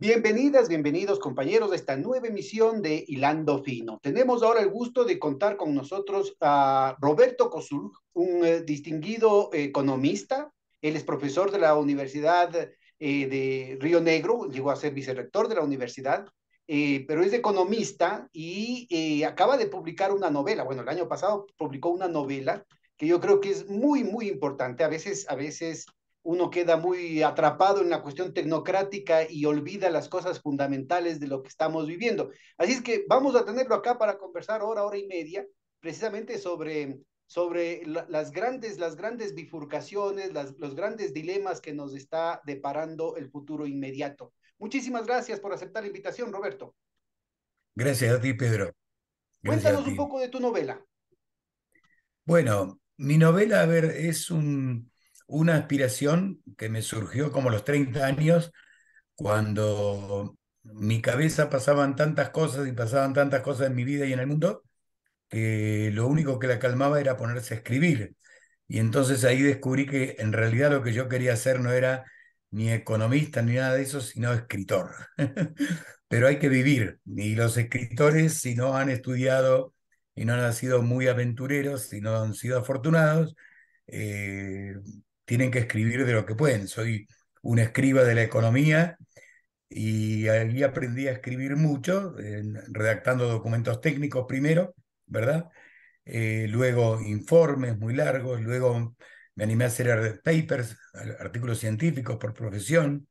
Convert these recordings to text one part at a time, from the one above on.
Bienvenidas, bienvenidos compañeros a esta nueva emisión de Hilando Fino. Tenemos ahora el gusto de contar con nosotros a Roberto Cosul, un eh, distinguido economista. Él es profesor de la Universidad eh, de Río Negro, llegó a ser vicerrector de la universidad, eh, pero es economista y acaba de publicar una novela. Bueno, el año pasado publicó una novela que yo creo que es muy, muy importante. A veces, a veces uno queda muy atrapado en la cuestión tecnocrática y olvida las cosas fundamentales de lo que estamos viviendo. Así es que vamos a tenerlo acá para conversar hora, hora y media, precisamente sobre, sobre las, grandes, las grandes bifurcaciones, las, los grandes dilemas que nos está deparando el futuro inmediato. Muchísimas gracias por aceptar la invitación, Roberto. Gracias a ti, Pedro. Gracias Cuéntanos un poco de tu novela. Bueno, mi novela, a ver, es un, una aspiración que me surgió como los 30 años, cuando mi cabeza pasaban tantas cosas y pasaban tantas cosas en mi vida y en el mundo, que lo único que la calmaba era ponerse a escribir. Y entonces ahí descubrí que en realidad lo que yo quería hacer no era ni economista ni nada de eso, sino escritor. Pero hay que vivir. Y los escritores, si no han estudiado y no han sido muy aventureros, si no han sido afortunados, eh, tienen que escribir de lo que pueden. Soy un escriba de la economía y ahí aprendí a escribir mucho, redactando documentos técnicos primero, ¿verdad? Eh, luego informes muy largos, luego me animé a hacer papers, artículos científicos por profesión,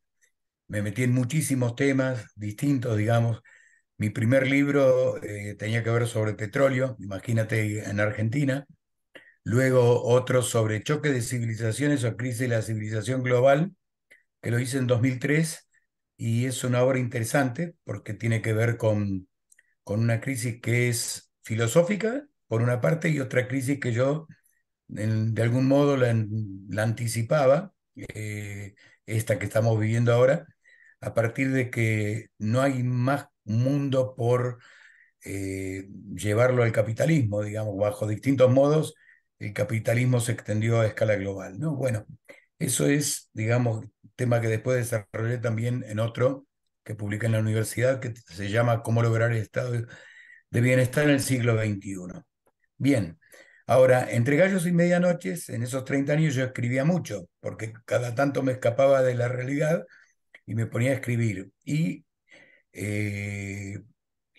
me metí en muchísimos temas distintos, digamos. Mi primer libro eh, tenía que ver sobre petróleo, imagínate en Argentina, Luego otro sobre choque de civilizaciones o crisis de la civilización global, que lo hice en 2003 y es una obra interesante porque tiene que ver con, con una crisis que es filosófica, por una parte, y otra crisis que yo de algún modo la, anticipaba, eh, esta que estamos viviendo ahora, a partir de que no hay más mundo por eh, llevarlo al capitalismo, digamos, bajo distintos modos el capitalismo se extendió a escala global. ¿no? Bueno, eso es, digamos, tema que después desarrollé también en otro que publiqué en la universidad, que se llama Cómo lograr el estado de bienestar en el siglo XXI. Bien, ahora, entre gallos y medianoches, en esos 30 años yo escribía mucho, porque cada tanto me escapaba de la realidad y me ponía a escribir. Y eh,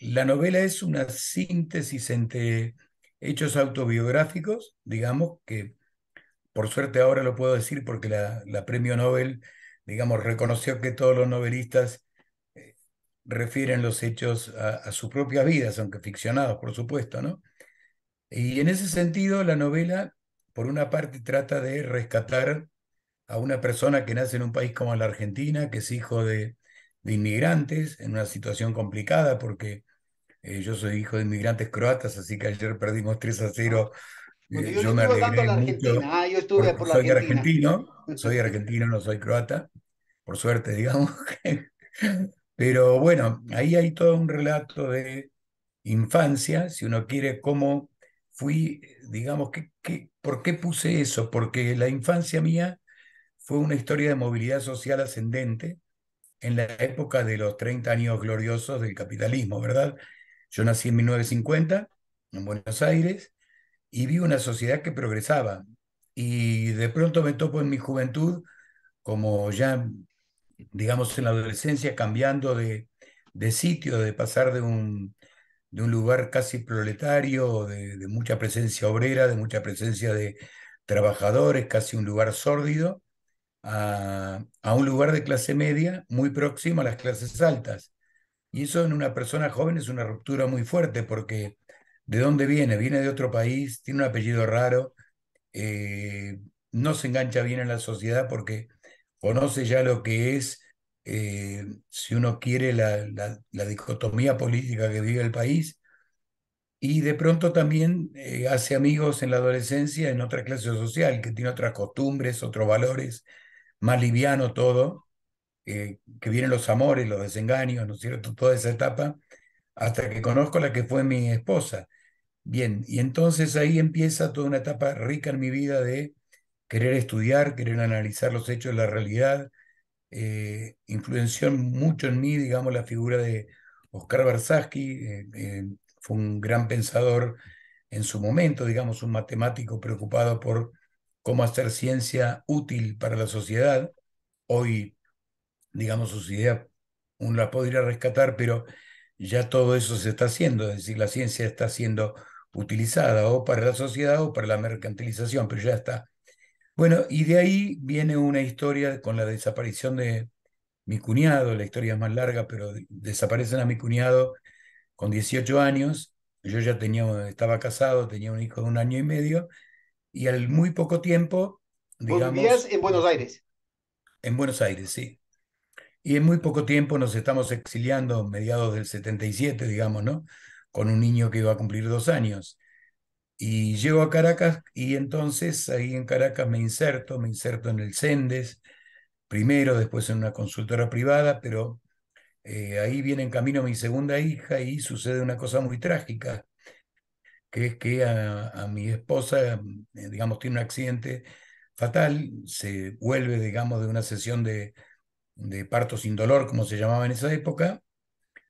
la novela es una síntesis entre hechos autobiográficos, digamos, que por suerte ahora lo puedo decir porque la, premio Nobel, digamos, reconoció que todos los novelistas eh, refieren los hechos a, sus propias vidas, aunque ficcionados, por supuesto, ¿no? Y en ese sentido, la novela, por una parte, trata de rescatar a una persona que nace en un país como la Argentina, que es hijo de inmigrantes, en una situación complicada, porque eh, yo soy hijo de inmigrantes croatas, así que ayer perdimos 3 a 0. Eh, yo, me alegré mucho. Ah, yo estuve por la soy argentino, soy argentino, no soy croata, por suerte, digamos. Pero bueno, ahí hay todo un relato de infancia, si uno quiere, cómo fui, digamos, que, que, ¿por qué puse eso? Porque la infancia mía fue una historia de movilidad social ascendente en la época de los 30 años gloriosos del capitalismo, ¿verdad? Yo nací en 1950 en Buenos Aires y vi una sociedad que progresaba. Y de pronto me topo en mi juventud, como ya, digamos, en la adolescencia, cambiando de, sitio, de pasar de un, de un lugar casi proletario, de, mucha presencia obrera, de mucha presencia de trabajadores, casi un lugar sórdido, a, a, un lugar de clase media muy próximo a las clases altas. Y eso en una persona joven es una ruptura muy fuerte porque ¿de dónde viene? Viene de otro país, tiene un apellido raro, eh, no se engancha bien en la sociedad porque conoce ya lo que es, eh, si uno quiere, la, la, dicotomía política que vive el país. Y de pronto también eh, hace amigos en la adolescencia en otra clase social, que tiene otras costumbres, otros valores, más liviano todo eh, que vienen los amores, los desengaños, ¿no es cierto? Toda esa etapa, hasta que conozco la que fue mi esposa. Bien, y entonces ahí empieza toda una etapa rica en mi vida de querer estudiar, querer analizar los hechos de la realidad, eh, influenció mucho en mí, digamos, la figura de Oscar Versaski, eh, eh, fue un gran pensador en su momento, digamos, un matemático preocupado por cómo hacer ciencia útil para la sociedad. Hoy, digamos, sus ideas uno las podría rescatar, pero ya todo eso se está haciendo, es decir, la ciencia está siendo utilizada o para la sociedad o para la mercantilización, pero ya está. Bueno, y de ahí viene una historia con la desaparición de mi cuñado, la historia es más larga, pero desaparecen a mi cuñado con 18 años, yo ya tenía, estaba casado, tenía un hijo de un año y medio, y al muy poco tiempo, digamos... vivías en Buenos Aires? En Buenos Aires, sí. Y en muy poco tiempo nos estamos exiliando, mediados del 77, digamos, ¿no? Con un niño que iba a cumplir dos años. Y llego a Caracas y entonces ahí en Caracas me inserto, me inserto en el CENDES, primero, después en una consultora privada, pero eh, ahí viene en camino mi segunda hija y sucede una cosa muy trágica, que es que a, mi esposa, eh, digamos, tiene un accidente fatal, se vuelve, digamos, de una sesión de, de parto sin dolor, como se llamaba en esa época,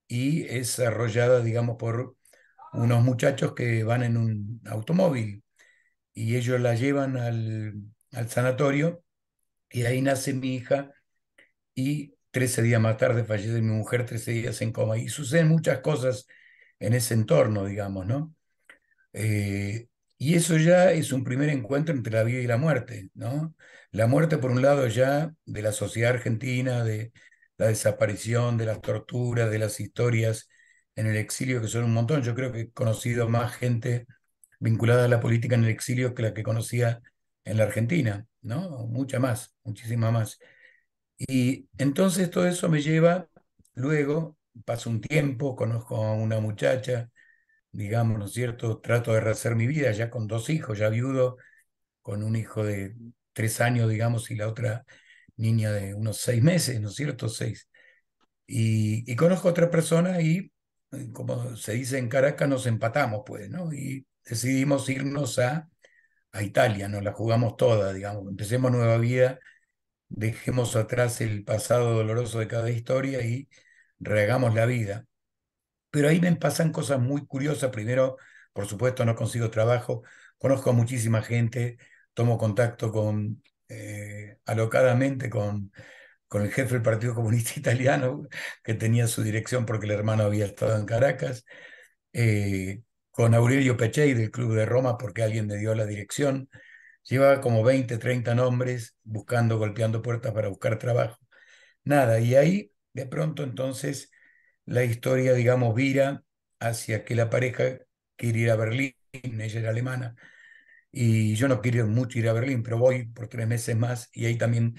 y es arrollada, digamos, por unos muchachos que van en un automóvil y ellos la llevan al, al sanatorio y ahí nace mi hija y 13 días más tarde fallece mi mujer, 13 días en coma. Y suceden muchas cosas en ese entorno, digamos, ¿no? Eh, y eso ya es un primer encuentro entre la vida y la muerte, ¿no? La muerte, por un lado, ya de la sociedad argentina, de la desaparición, de las torturas, de las historias en el exilio, que son un montón. Yo creo que he conocido más gente vinculada a la política en el exilio que la que conocía en la Argentina, ¿no? Mucha más, muchísima más. Y entonces todo eso me lleva, luego, paso un tiempo, conozco a una muchacha, digamos, ¿no es cierto? Trato de rehacer mi vida ya con dos hijos, ya viudo, con un hijo de tres años, digamos, y la otra niña de unos seis meses, ¿no es cierto? Seis. Y, conozco a otra persona y como se dice en Caracas, nos empatamos, pues, ¿no? Y decidimos irnos a, a Italia, nos la jugamos toda, digamos, empecemos nueva vida, dejemos atrás el pasado doloroso de cada historia y regamos la vida. Pero ahí me pasan cosas muy curiosas. Primero, por supuesto, no consigo trabajo, conozco a muchísima gente, tomo contacto con, eh, alocadamente con con el jefe del Partido Comunista Italiano, que tenía su dirección porque el hermano había estado en Caracas, eh, con Aurelio Pechey del Club de Roma porque alguien me dio la dirección. Llevaba como 20, 30 nombres buscando, golpeando puertas para buscar trabajo. Nada, y ahí de pronto entonces la historia, digamos, vira hacia que la pareja quiere ir a Berlín, ella era alemana, y yo no quiero mucho ir a Berlín, pero voy por tres meses más y ahí también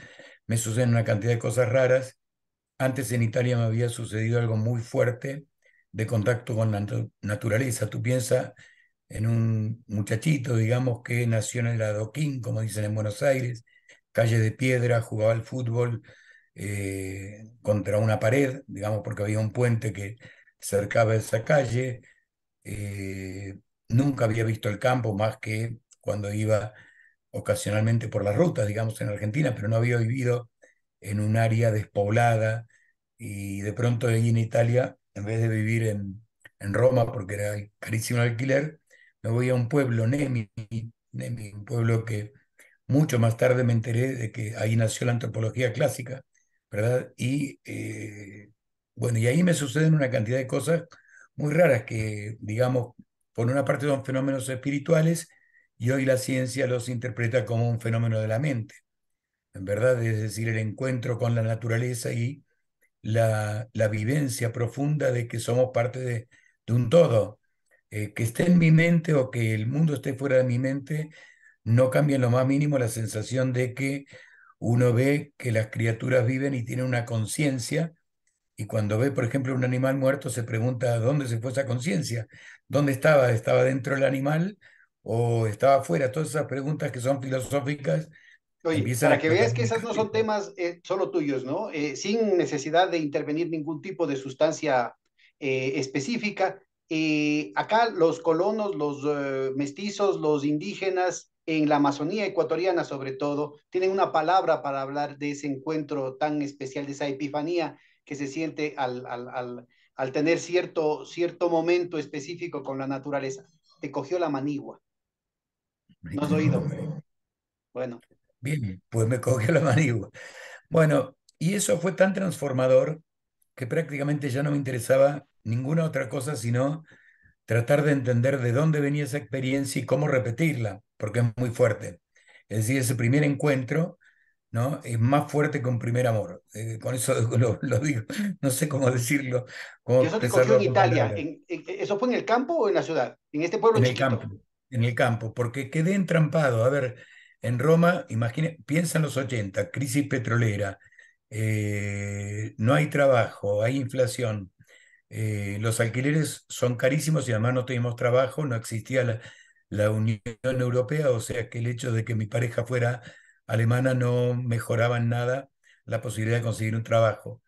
me suceden una cantidad de cosas raras. Antes en Italia me había sucedido algo muy fuerte de contacto con la naturaleza. Tú piensas en un muchachito, digamos, que nació en el adoquín, como dicen en Buenos Aires, calle de piedra, jugaba al fútbol eh, contra una pared, digamos, porque había un puente que cercaba esa calle. Eh, nunca había visto el campo más que cuando iba ocasionalmente por las rutas, digamos, en Argentina, pero no había vivido en un área despoblada y de pronto ahí en Italia, en vez de vivir en, en Roma, porque era carísimo el alquiler, me voy a un pueblo, Nemi, Nemi, un pueblo que mucho más tarde me enteré de que ahí nació la antropología clásica, ¿verdad? Y eh, bueno, y ahí me suceden una cantidad de cosas muy raras que, digamos, por una parte son fenómenos espirituales y hoy la ciencia los interpreta como un fenómeno de la mente. En verdad, es decir, el encuentro con la naturaleza y la, la vivencia profunda de que somos parte de, un todo. Eh, que esté en mi mente o que el mundo esté fuera de mi mente, no cambia en lo más mínimo la sensación de que uno ve que las criaturas viven y tienen una conciencia, y cuando ve, por ejemplo, un animal muerto, se pregunta dónde se fue esa conciencia, dónde estaba, estaba dentro del animal o estaba fuera, todas esas preguntas que son filosóficas. Oye, para que veas que esos no son temas eh, solo tuyos, ¿no? Eh, sin necesidad de intervenir ningún tipo de sustancia eh, específica. acá los colonos, los mestizos, los indígenas, en la Amazonía ecuatoriana sobre todo, tienen una palabra para hablar de ese encuentro tan especial, de esa epifanía que se siente al, al, al, al tener cierto, cierto momento específico con la naturaleza. Te cogió la manigua. ¿No has oído? Bueno. Bien, pues me cogió la manigua. Bueno, y eso fue tan transformador que prácticamente ya no me interesaba ninguna otra cosa sino tratar de entender de dónde venía esa experiencia y cómo repetirla, porque es muy fuerte. Es decir, ese primer encuentro ¿no? es más fuerte que un primer amor. Eh, con eso lo, lo, digo, no sé cómo decirlo. Cómo ¿Y eso te cogió en Italia? ¿En, en, ¿Eso fue en el campo o en la ciudad? En este pueblo en chiquito. el campo, en el campo, porque quedé entrampado. A ver, en Roma, imagine, piensa en los 80, crisis petrolera, eh, no hay trabajo, hay inflación, eh, los alquileres son carísimos y además no teníamos trabajo, no existía la, la, Unión Europea, o sea que el hecho de que mi pareja fuera alemana no mejoraba en nada la posibilidad de conseguir un trabajo.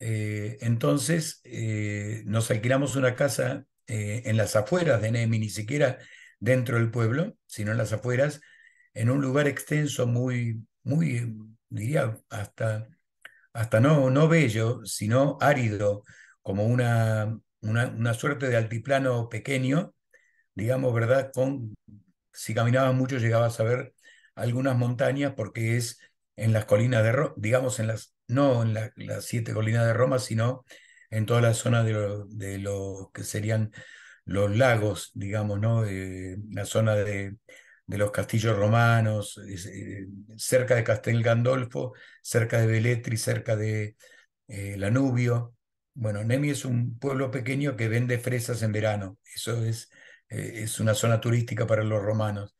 Eh, entonces eh, nos alquilamos una casa eh, en las afueras de Nemi, ni siquiera dentro del pueblo, sino en las afueras, en un lugar extenso, muy, muy, diría, hasta, hasta no, no bello, sino árido, como una, una, una, suerte de altiplano pequeño, digamos, ¿verdad? Con, si caminabas mucho llegabas a ver algunas montañas porque es en las colinas de Roma, digamos, en las, no en la, las siete colinas de Roma, sino en toda la zona de lo, que serían los lagos, digamos, ¿no? Eh, la zona de, de, los castillos romanos, eh, cerca de Castel Gandolfo, cerca de Velletri, cerca de eh, Lanubio, bueno, Nemi es un pueblo pequeño que vende fresas en verano. Eso es, eh, es una zona turística para los romanos.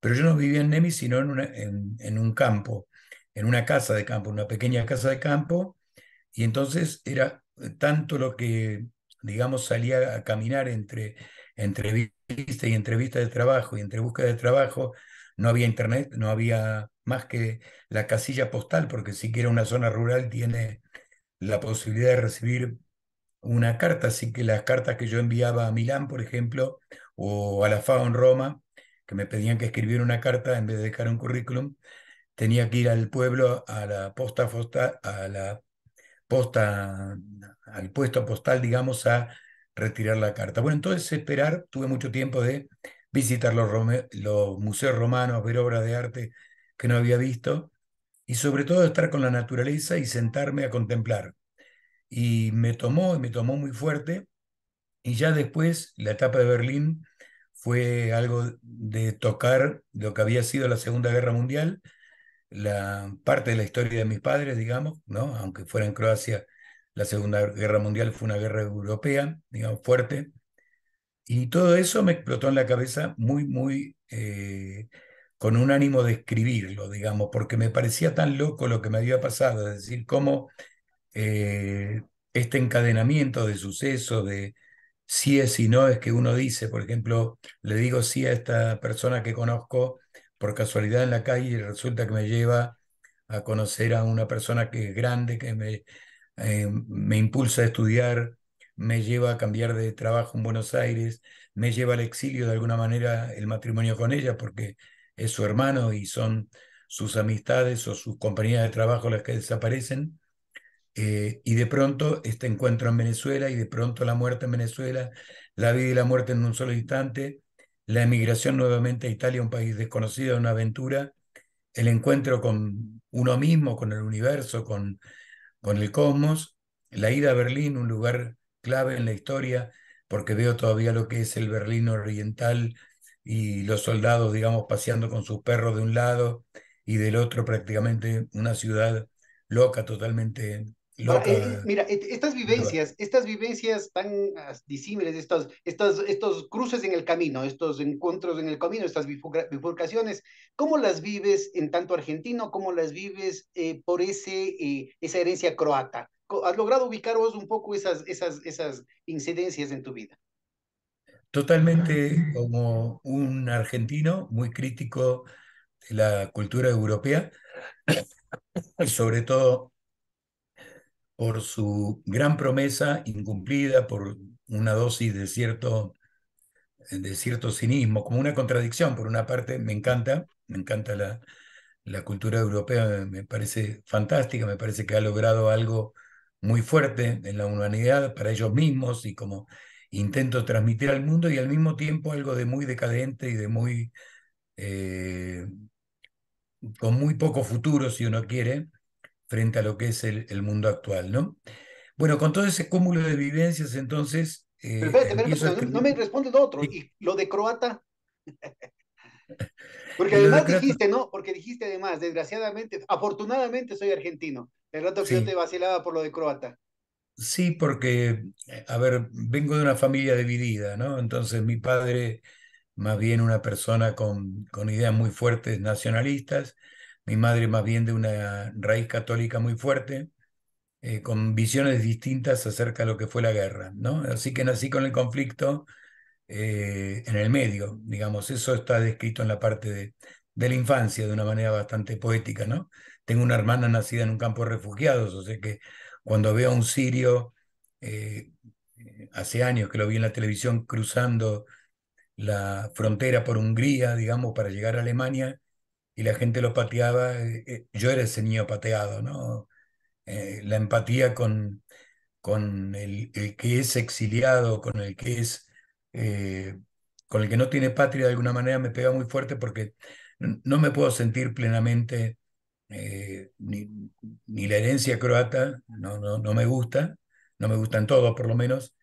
Pero yo no vivía en Nemi, sino en, una, en, un campo, en una casa de campo, una pequeña casa de campo. Y entonces era tanto lo que, digamos, salía a caminar entre entrevista y entrevista de trabajo y entre búsqueda de trabajo. No había internet, no había más que la casilla postal, porque si que era una zona rural tiene la posibilidad de recibir una carta, así que las cartas que yo enviaba a Milán, por ejemplo, o a la FAO en Roma, que me pedían que escribiera una carta en vez de dejar un currículum, tenía que ir al pueblo, a la posta, posta, a la posta, al puesto postal, digamos, a retirar la carta. Bueno, entonces esperar, tuve mucho tiempo de visitar los, museos romanos, ver obras de arte que no había visto, y sobre todo estar con la naturaleza y sentarme a contemplar. Y me tomó, me tomó muy fuerte, y ya después la etapa de Berlín fue algo de tocar lo que había sido la Segunda Guerra Mundial, la parte de la historia de mis padres, digamos, ¿no? aunque fuera en Croacia, la Segunda Guerra Mundial fue una guerra europea, digamos, fuerte, y todo eso me explotó en la cabeza muy, muy eh, con un ánimo de escribirlo, digamos, porque me parecía tan loco lo que me había pasado, es decir, cómo eh, este encadenamiento de sucesos, de sí es y no es que uno dice, por ejemplo, le digo sí a esta persona que conozco por casualidad en la calle y resulta que me lleva a conocer a una persona que es grande, que me, eh, me impulsa a estudiar, me lleva a cambiar de trabajo en Buenos Aires, me lleva al exilio de alguna manera el matrimonio con ella, porque es su hermano y son sus amistades o sus compañías de trabajo las que desaparecen. Eh, y de pronto este encuentro en Venezuela y de pronto la muerte en Venezuela, la vida y la muerte en un solo instante, la emigración nuevamente a Italia, un país desconocido, una aventura, el encuentro con uno mismo, con el universo, con, con el cosmos, la ida a Berlín, un lugar clave en la historia, porque veo todavía lo que es el Berlín oriental y los soldados, digamos, paseando con sus perros de un lado y del otro prácticamente una ciudad loca, totalmente loca. Eh, mira, estas vivencias, estas vivencias tan disímiles, estos, estos, estos cruces en el camino, estos encuentros en el camino, estas bifurcaciones, ¿cómo las vives en tanto argentino, cómo las vives eh, por ese, eh, esa herencia croata? ¿Has logrado ubicar vos un poco esas, esas, esas incidencias en tu vida? Totalmente como un argentino muy crítico de la cultura europea, sobre todo por su gran promesa incumplida, por una dosis de cierto de cierto cinismo, como una contradicción. Por una parte, me encanta, me encanta la, la cultura europea, me parece fantástica, me parece que ha logrado algo muy fuerte en la humanidad para ellos mismos y como intento transmitir al mundo y al mismo tiempo algo de muy decadente y de muy... Eh, con muy poco futuro, si uno quiere, frente a lo que es el, el mundo actual, ¿no? Bueno, con todo ese cúmulo de vivencias, entonces... Eh, Pero espérate, espérate, no, me responde lo otro. ¿Y lo de croata? Porque además dijiste, ¿no? Porque dijiste además, desgraciadamente, afortunadamente soy argentino. El rato que yo te vacilaba por lo de croata. Sí, porque, a ver, vengo de una familia dividida, ¿no? Entonces mi padre, más bien una persona con, con ideas muy fuertes nacionalistas, mi madre más bien de una raíz católica muy fuerte, eh, con visiones distintas acerca de lo que fue la guerra, ¿no? Así que nací con el conflicto eh, en el medio, digamos, eso está descrito en la parte de, la infancia de una manera bastante poética, ¿no? Tengo una hermana nacida en un campo de refugiados, o sea que cuando veo a un sirio, eh, hace años que lo vi en la televisión cruzando la frontera por Hungría, digamos, para llegar a Alemania, y la gente lo pateaba, yo era ese niño pateado, ¿no? Eh, la empatía con, con el, que es exiliado, con el que es, eh, con el que no tiene patria de alguna manera me pega muy fuerte porque no me puedo sentir plenamente, eh, ni, ni, la herencia croata, no, no, no me gusta, no me gustan todos por lo menos,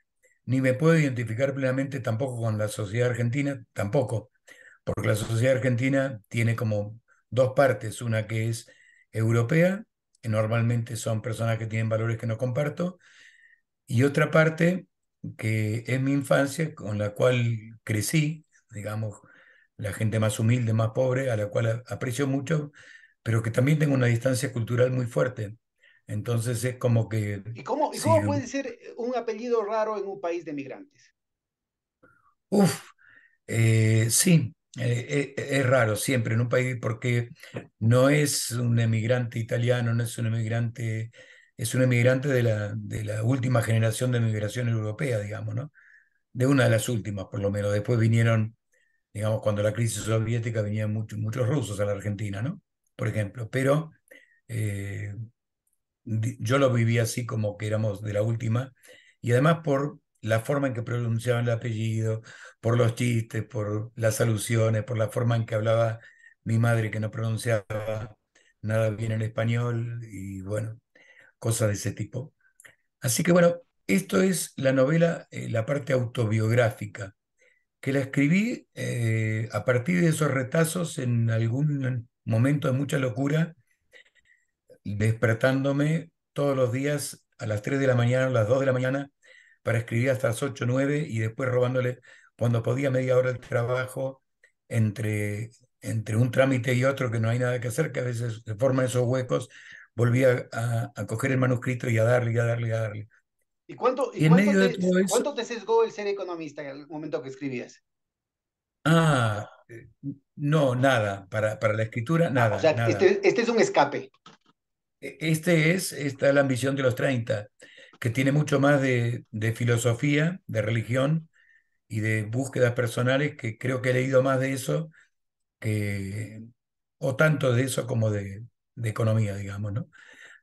ni me puedo identificar plenamente tampoco con la sociedad argentina, tampoco, porque la sociedad argentina tiene como dos partes, una que es europea normalmente son personas que tienen valores que no comparto, y otra parte que es mi infancia, con la cual crecí, digamos, la gente más humilde, más pobre, a la cual aprecio mucho, pero que también tengo una distancia cultural muy fuerte. Entonces es como que... ¿Y cómo, ¿y cómo puede ser un apellido raro en un país de migrantes? Uf, eh, sí, eh, eh, es raro siempre en un país porque no es un emigrante italiano, no es un emigrante, es un emigrante de la, de la última generación de migración europea, digamos, ¿no? De una de las últimas, por lo menos. Después vinieron, digamos, cuando la crisis soviética venían muchos, muchos rusos a la Argentina, ¿no? Por ejemplo, pero eh, yo lo viví así como que éramos de la última, y además por la forma en que pronunciaban el apellido, por los chistes, por las alusiones, por la forma en que hablaba mi madre que no pronunciaba nada bien el español y bueno, cosas de ese tipo. Así que bueno, esto es la novela, eh, la parte autobiográfica, que la escribí eh, a partir de esos retazos en algún momento de mucha locura, despertándome todos los días a las 3 de la mañana, a las 2 de la mañana, para escribir hasta las 8 o 9 y después robándole cuando podía media hora de trabajo entre, entre un trámite y otro que no hay nada que hacer, que a veces se forman esos huecos, volvía a, a coger el manuscrito y a darle, y a darle, y a darle. ¿Y cuánto, y, cuánto, te, cuánto te sesgó el ser economista en el momento que escribías? Ah, eh, no, nada, para, para la escritura, nada. O sea, nada. Este, este, es un escape. E, este es, esta es la ambición de los 30 que tiene mucho más de, filosofía, de religión y de búsquedas personales, que creo que he leído más de eso, que, o tanto de eso como de, economía, digamos, ¿no?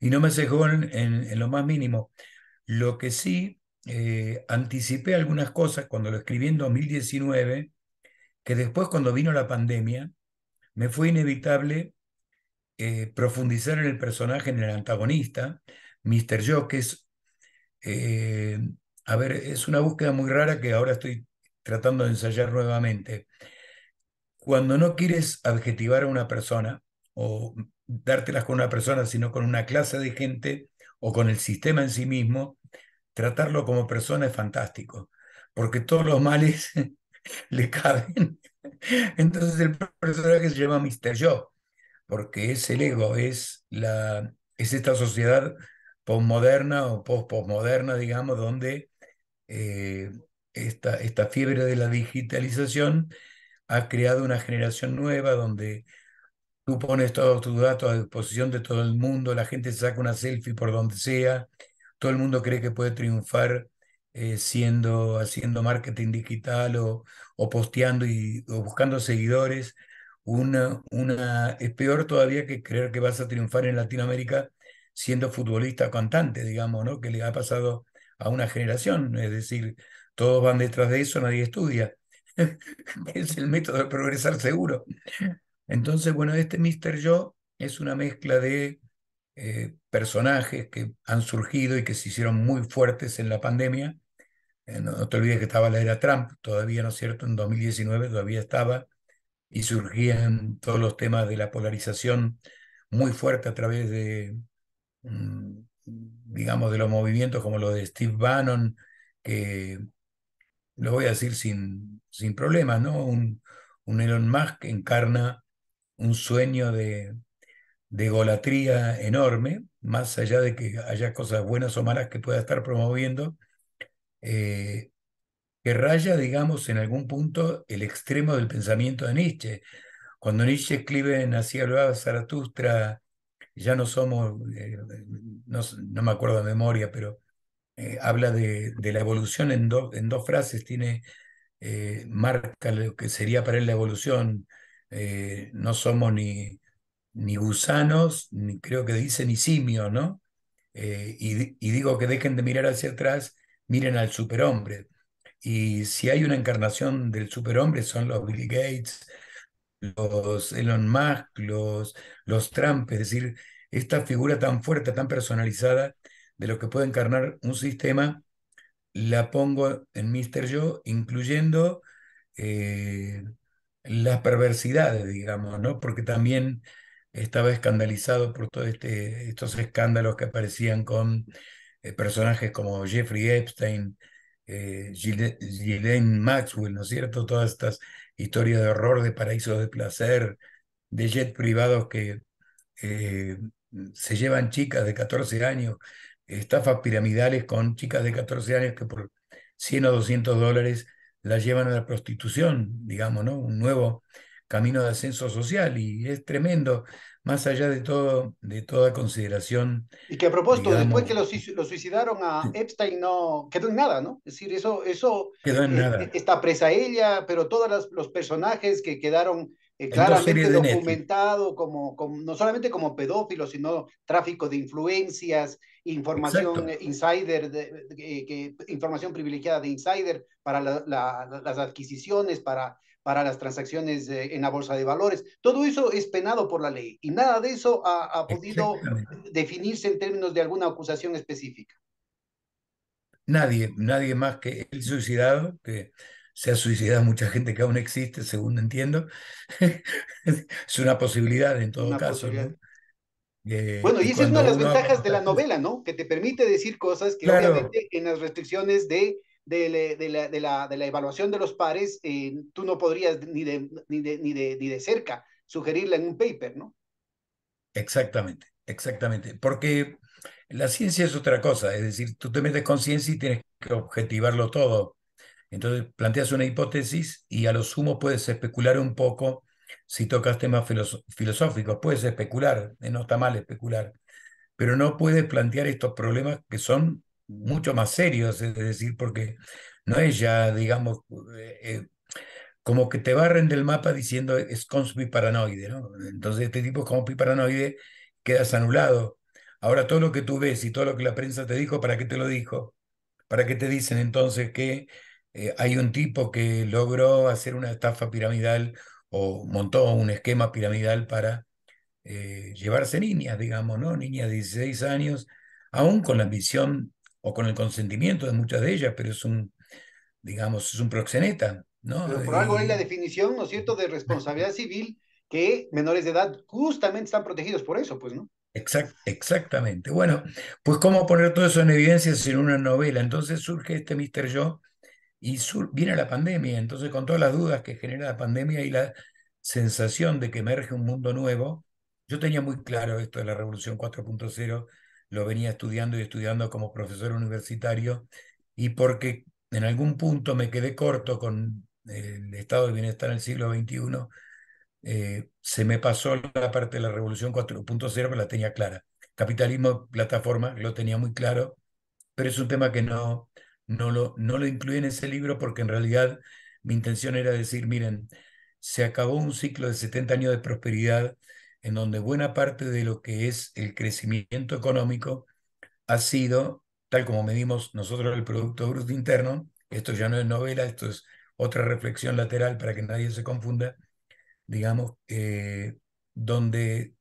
Y no me sesgó en, en, en, lo más mínimo. Lo que sí, eh, anticipé algunas cosas cuando lo escribí en 2019, que después cuando vino la pandemia, me fue inevitable eh, profundizar en el personaje, en el antagonista, Mr. Joe, que es eh, a ver, es una búsqueda muy rara que ahora estoy tratando de ensayar nuevamente. Cuando no quieres adjetivar a una persona o dártelas con una persona, sino con una clase de gente o con el sistema en sí mismo, tratarlo como persona es fantástico, porque todos los males le caben. Entonces el personaje se llama Mr. Yo, porque es el ego, es, la, es esta sociedad postmoderna o post-postmoderna, digamos, donde eh, esta, esta fiebre de la digitalización ha creado una generación nueva donde tú pones todos tus datos a disposición de todo el mundo, la gente saca una selfie por donde sea, todo el mundo cree que puede triunfar eh, siendo, haciendo marketing digital o, o posteando y, o buscando seguidores. Una, una, es peor todavía que creer que vas a triunfar en Latinoamérica siendo futbolista cantante, digamos, ¿no? Que le ha pasado a una generación. Es decir, todos van detrás de eso, nadie estudia. es el método de progresar seguro. Entonces, bueno, este Mr. Yo es una mezcla de eh, personajes que han surgido y que se hicieron muy fuertes en la pandemia. Eh, no, te olvides que estaba la era Trump, todavía, ¿no es cierto? En 2019 todavía estaba y surgían todos los temas de la polarización muy fuerte a través de, digamos, de los movimientos como lo de Steve Bannon, que lo voy a decir sin, sin problemas, ¿no? Un, un Elon Musk encarna un sueño de, de golatría enorme, más allá de que haya cosas buenas o malas que pueda estar promoviendo, eh, que raya, digamos, en algún punto el extremo del pensamiento de Nietzsche. Cuando Nietzsche escribe en Así hablaba Zaratustra, ya no somos, eh, no, me acuerdo de memoria, pero eh, habla de, la evolución en, en dos frases, tiene, marca lo que sería para él la evolución, no somos ni, ni gusanos, ni creo que dice ni simio, ¿no? Eh, y, y, digo que dejen de mirar hacia atrás, miren al superhombre. Y si hay una encarnación del superhombre son los Bill Gates, los Elon Musk, los, los Trump, es decir, esta figura tan fuerte, tan personalizada de lo que puede encarnar un sistema, la pongo en Mr. Yo, incluyendo eh, las perversidades, digamos, ¿no? Porque también estaba escandalizado por todos este, estos escándalos que aparecían con eh, personajes como Jeffrey Epstein, eh, Maxwell, ¿no es cierto? Todas estas historias de horror, de paraísos de placer, de jets privados que eh, se llevan chicas de 14 años, estafas piramidales con chicas de 14 años que por 100 o 200 dólares las llevan a la prostitución, digamos, ¿no? Un nuevo camino de ascenso social y es tremendo, más allá de, todo, de toda consideración. Y que a propósito, digamos, después que lo, lo, suicidaron a Epstein no quedó en nada, ¿no? Es decir, eso, eso quedó en eh, nada. está presa ella, pero todos los personajes que quedaron eh, claramente documentado como, como, no solamente como pedófilo, sino tráfico de influencias, información Exacto. insider, de, información privilegiada de insider para la, la, las adquisiciones, para para las transacciones en la bolsa de valores. Todo eso es penado por la ley y nada de eso ha, ha podido definirse en términos de alguna acusación específica. Nadie, nadie más que el suicidado, que se ha suicidado mucha gente que aún existe, según entiendo. es una posibilidad en todo una caso. ¿no? Eh, bueno, y, y esa es una de las ventajas de la novela, ¿no? Que te permite decir cosas que claro. obviamente en las restricciones de de, la, de, la, de la evaluación de los pares, eh, tú no podrías ni de, ni, de, ni, de, ni de cerca sugerirla en un paper, ¿no? Exactamente, exactamente. Porque la ciencia es otra cosa, es decir, tú te metes con ciencia y tienes que objetivarlo todo. Entonces planteas una hipótesis y a lo sumo puedes especular un poco si tocas temas filosóficos, puedes especular, eh, no está mal especular, pero no puedes plantear estos problemas que son mucho más serios, es decir, porque no es ya, digamos, eh, eh, como que te barren del mapa diciendo es conspi paranoide, ¿no? Entonces este tipo es conspi paranoide, quedas anulado. Ahora todo lo que tú ves y todo lo que la prensa te dijo, ¿para qué te lo dijo? ¿Para qué te dicen entonces que eh, hay un tipo que logró hacer una estafa piramidal o montó un esquema piramidal para llevarse niñas, digamos, ¿no? Niñas de 16 años, aún con la ambición o con el consentimiento de muchas de ellas, pero es un, digamos, es un proxeneta, ¿no? Pero por algo hay la definición, ¿no es cierto?, de responsabilidad civil que menores de edad justamente están protegidos por eso, pues, ¿no? Exact, exactamente. Bueno, pues cómo poner todo eso en evidencia en una novela. Entonces surge este Mr. Yo y sur, viene la pandemia. Entonces con todas las dudas que genera la pandemia y la sensación de que emerge un mundo nuevo, yo tenía muy claro esto de la revolución 4.0 lo venía estudiando y estudiando como profesor universitario y porque en algún punto me quedé corto con el estado de bienestar en el siglo XXI, eh, se me pasó la parte de la revolución 4.0, pero la tenía clara. Capitalismo, plataforma, lo tenía muy claro, pero es un tema que no, no lo, no lo incluí en ese libro porque en realidad mi intención era decir, miren, se acabó un ciclo de 70 años de prosperidad en donde buena parte de lo que es el crecimiento económico ha sido, tal como medimos nosotros el Producto Bruto Interno, esto ya no es novela, esto es otra reflexión lateral para que nadie se confunda, digamos, eh, donde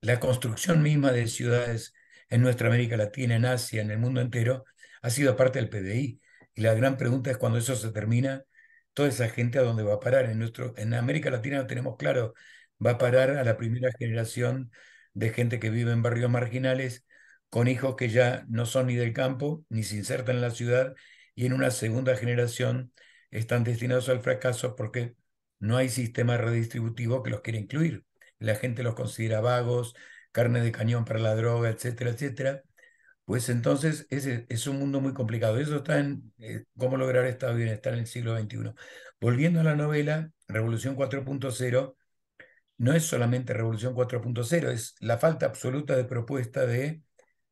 la construcción misma de ciudades en nuestra América Latina, en Asia, en el mundo entero, ha sido parte del PDI. Y la gran pregunta es cuando eso se termina, toda esa gente a dónde va a parar. En, nuestro, en América Latina lo tenemos claro, va a parar a la primera generación de gente que vive en barrios marginales, con hijos que ya no son ni del campo, ni se insertan en la ciudad, y en una segunda generación están destinados al fracaso porque no hay sistema redistributivo que los quiera incluir. La gente los considera vagos, carne de cañón para la droga, etcétera, etcétera. Pues entonces ese es un mundo muy complicado. Eso está en eh, cómo lograr estado bienestar en el siglo XXI. Volviendo a la novela, Revolución 4.0 no es solamente Revolución 4.0, es la falta absoluta de propuesta de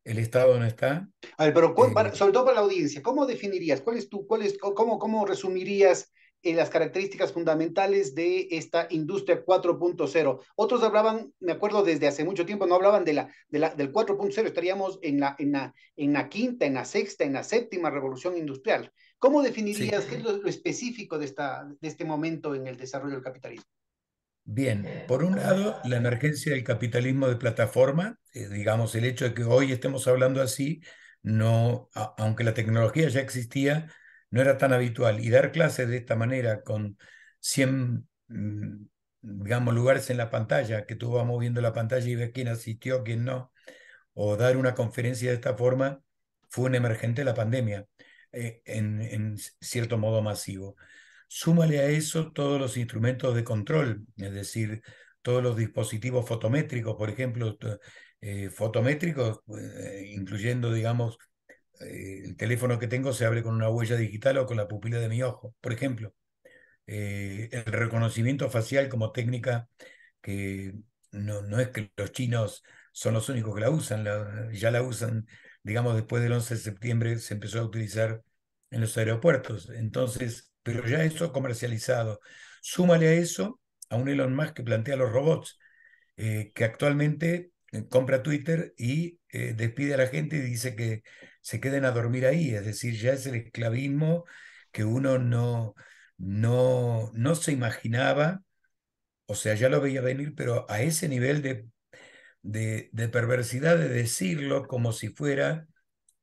el Estado no está. A ver, pero eh, sobre todo para la audiencia, ¿cómo definirías, cuál es tu, cuál es, cómo, cómo resumirías eh, las características fundamentales de esta industria 4.0? Otros hablaban, me acuerdo desde hace mucho tiempo, no hablaban de la, de la, del 4.0, estaríamos en la, en, la, en la quinta, en la sexta, en la séptima revolución industrial. ¿Cómo definirías qué es lo, lo, específico de, esta, de este momento en el desarrollo del capitalismo? Bien, por un lado, la emergencia del capitalismo de plataforma, eh, digamos, el hecho de que hoy estemos hablando así, no, aunque la tecnología ya existía, no era tan habitual. Y dar clases de esta manera, con 100, mm, digamos, lugares en la pantalla, que tú vas moviendo la pantalla y ves quién asistió, quién no, o dar una conferencia de esta forma, fue un emergente de la pandemia, eh, en cierto modo masivo. Súmale a eso todos los instrumentos de control, es decir, todos los dispositivos fotométricos, por ejemplo, eh, fotométricos, eh, incluyendo, digamos, eh, el teléfono que tengo se abre con una huella digital o con la pupila de mi ojo, por ejemplo. el reconocimiento facial como técnica que no, no, es que los chinos son los únicos que la usan, ya la usan, digamos, después del 11 de septiembre se empezó a utilizar en los aeropuertos. Entonces, pero ya eso comercializado. Súmale a eso a un Elon Musk que plantea los robots, eh, que actualmente eh, compra Twitter y eh, despide a la gente y dice que se queden a dormir ahí, es decir, ya es el esclavismo que uno no, no, no se imaginaba, o sea, ya lo veía venir, pero a ese nivel de, de, de perversidad de decirlo como si fuera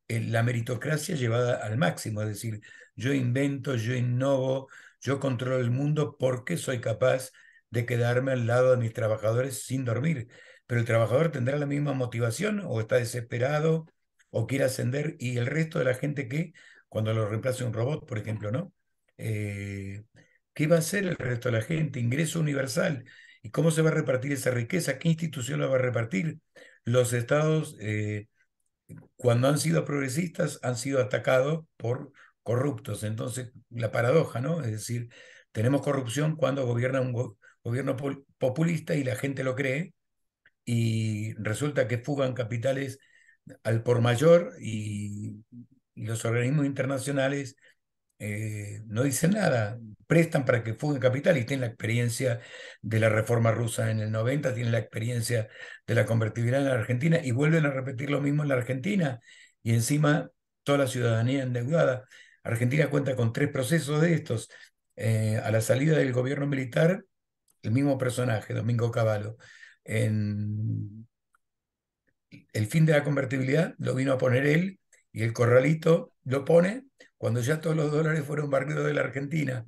la meritocracia llevada al máximo, es decir, yo invento, yo innovo, yo controlo el mundo porque soy capaz de quedarme al lado de mis trabajadores sin dormir. Pero el trabajador tendrá la misma motivación o está desesperado o quiere ascender y el resto de la gente que, cuando lo reemplace un robot, por ejemplo, ¿no? Eh, ¿Qué va a hacer el resto de la gente? Ingreso universal. ¿Y cómo se va a repartir esa riqueza? ¿Qué institución la va a repartir? Los estados, eh, cuando han sido progresistas, han sido atacados por corruptos. Entonces, la paradoja, ¿no? Es decir, tenemos corrupción cuando gobierna un gobierno populista y la gente lo cree, y resulta que fugan capitales al por mayor y, los organismos internacionales eh, no dicen nada, prestan para que fuguen capital y tienen la experiencia de la reforma rusa en el 90, tienen la experiencia de la convertibilidad en la Argentina y vuelven a repetir lo mismo en la Argentina y encima toda la ciudadanía endeudada. Argentina cuenta con tres procesos de estos. Eh, a la salida del gobierno militar, el mismo personaje, Domingo Cavallo, el fin de la convertibilidad lo vino a poner él y el corralito lo pone cuando ya todos los dólares fueron barridos de la Argentina.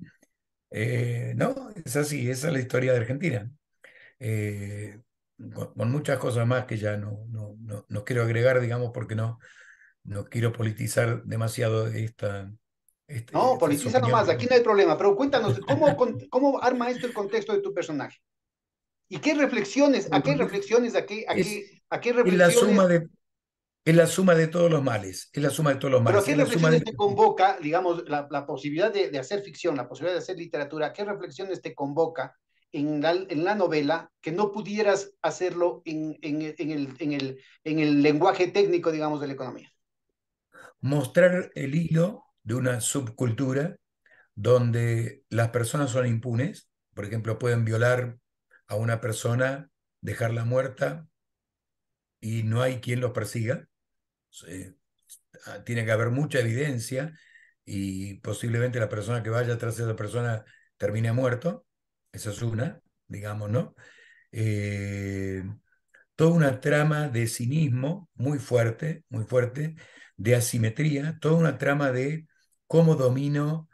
Eh, no, es así, esa es la historia de Argentina. Eh, con, muchas cosas más que ya no, no, no, no, quiero agregar, digamos, porque no, no quiero politizar demasiado esta, este, no, politiza nomás, aquí no hay problema, pero cuéntanos, ¿cómo, ¿cómo arma esto el contexto de tu personaje? ¿Y qué reflexiones, a qué reflexiones, a qué, a qué, a qué reflexiones? Es la, suma de, es la suma de todos los males, es la suma de todos los males. Pero ¿qué reflexiones te convoca, digamos, la, la posibilidad de, de, hacer ficción, la posibilidad de hacer literatura, qué reflexiones te convoca en la, en la novela que no pudieras hacerlo en, en, en, el, en, el, en el lenguaje técnico, digamos, de la economía? Mostrar el hilo de una subcultura donde las personas son impunes, por ejemplo, pueden violar a una persona, dejarla muerta y no hay quien los persiga. Ah, tiene que haber mucha evidencia y posiblemente la persona que vaya tras esa persona termine muerto. Esa es una, digamos, ¿no? Eh, toda una trama de cinismo muy fuerte, muy fuerte, de asimetría, toda una trama de cómo domino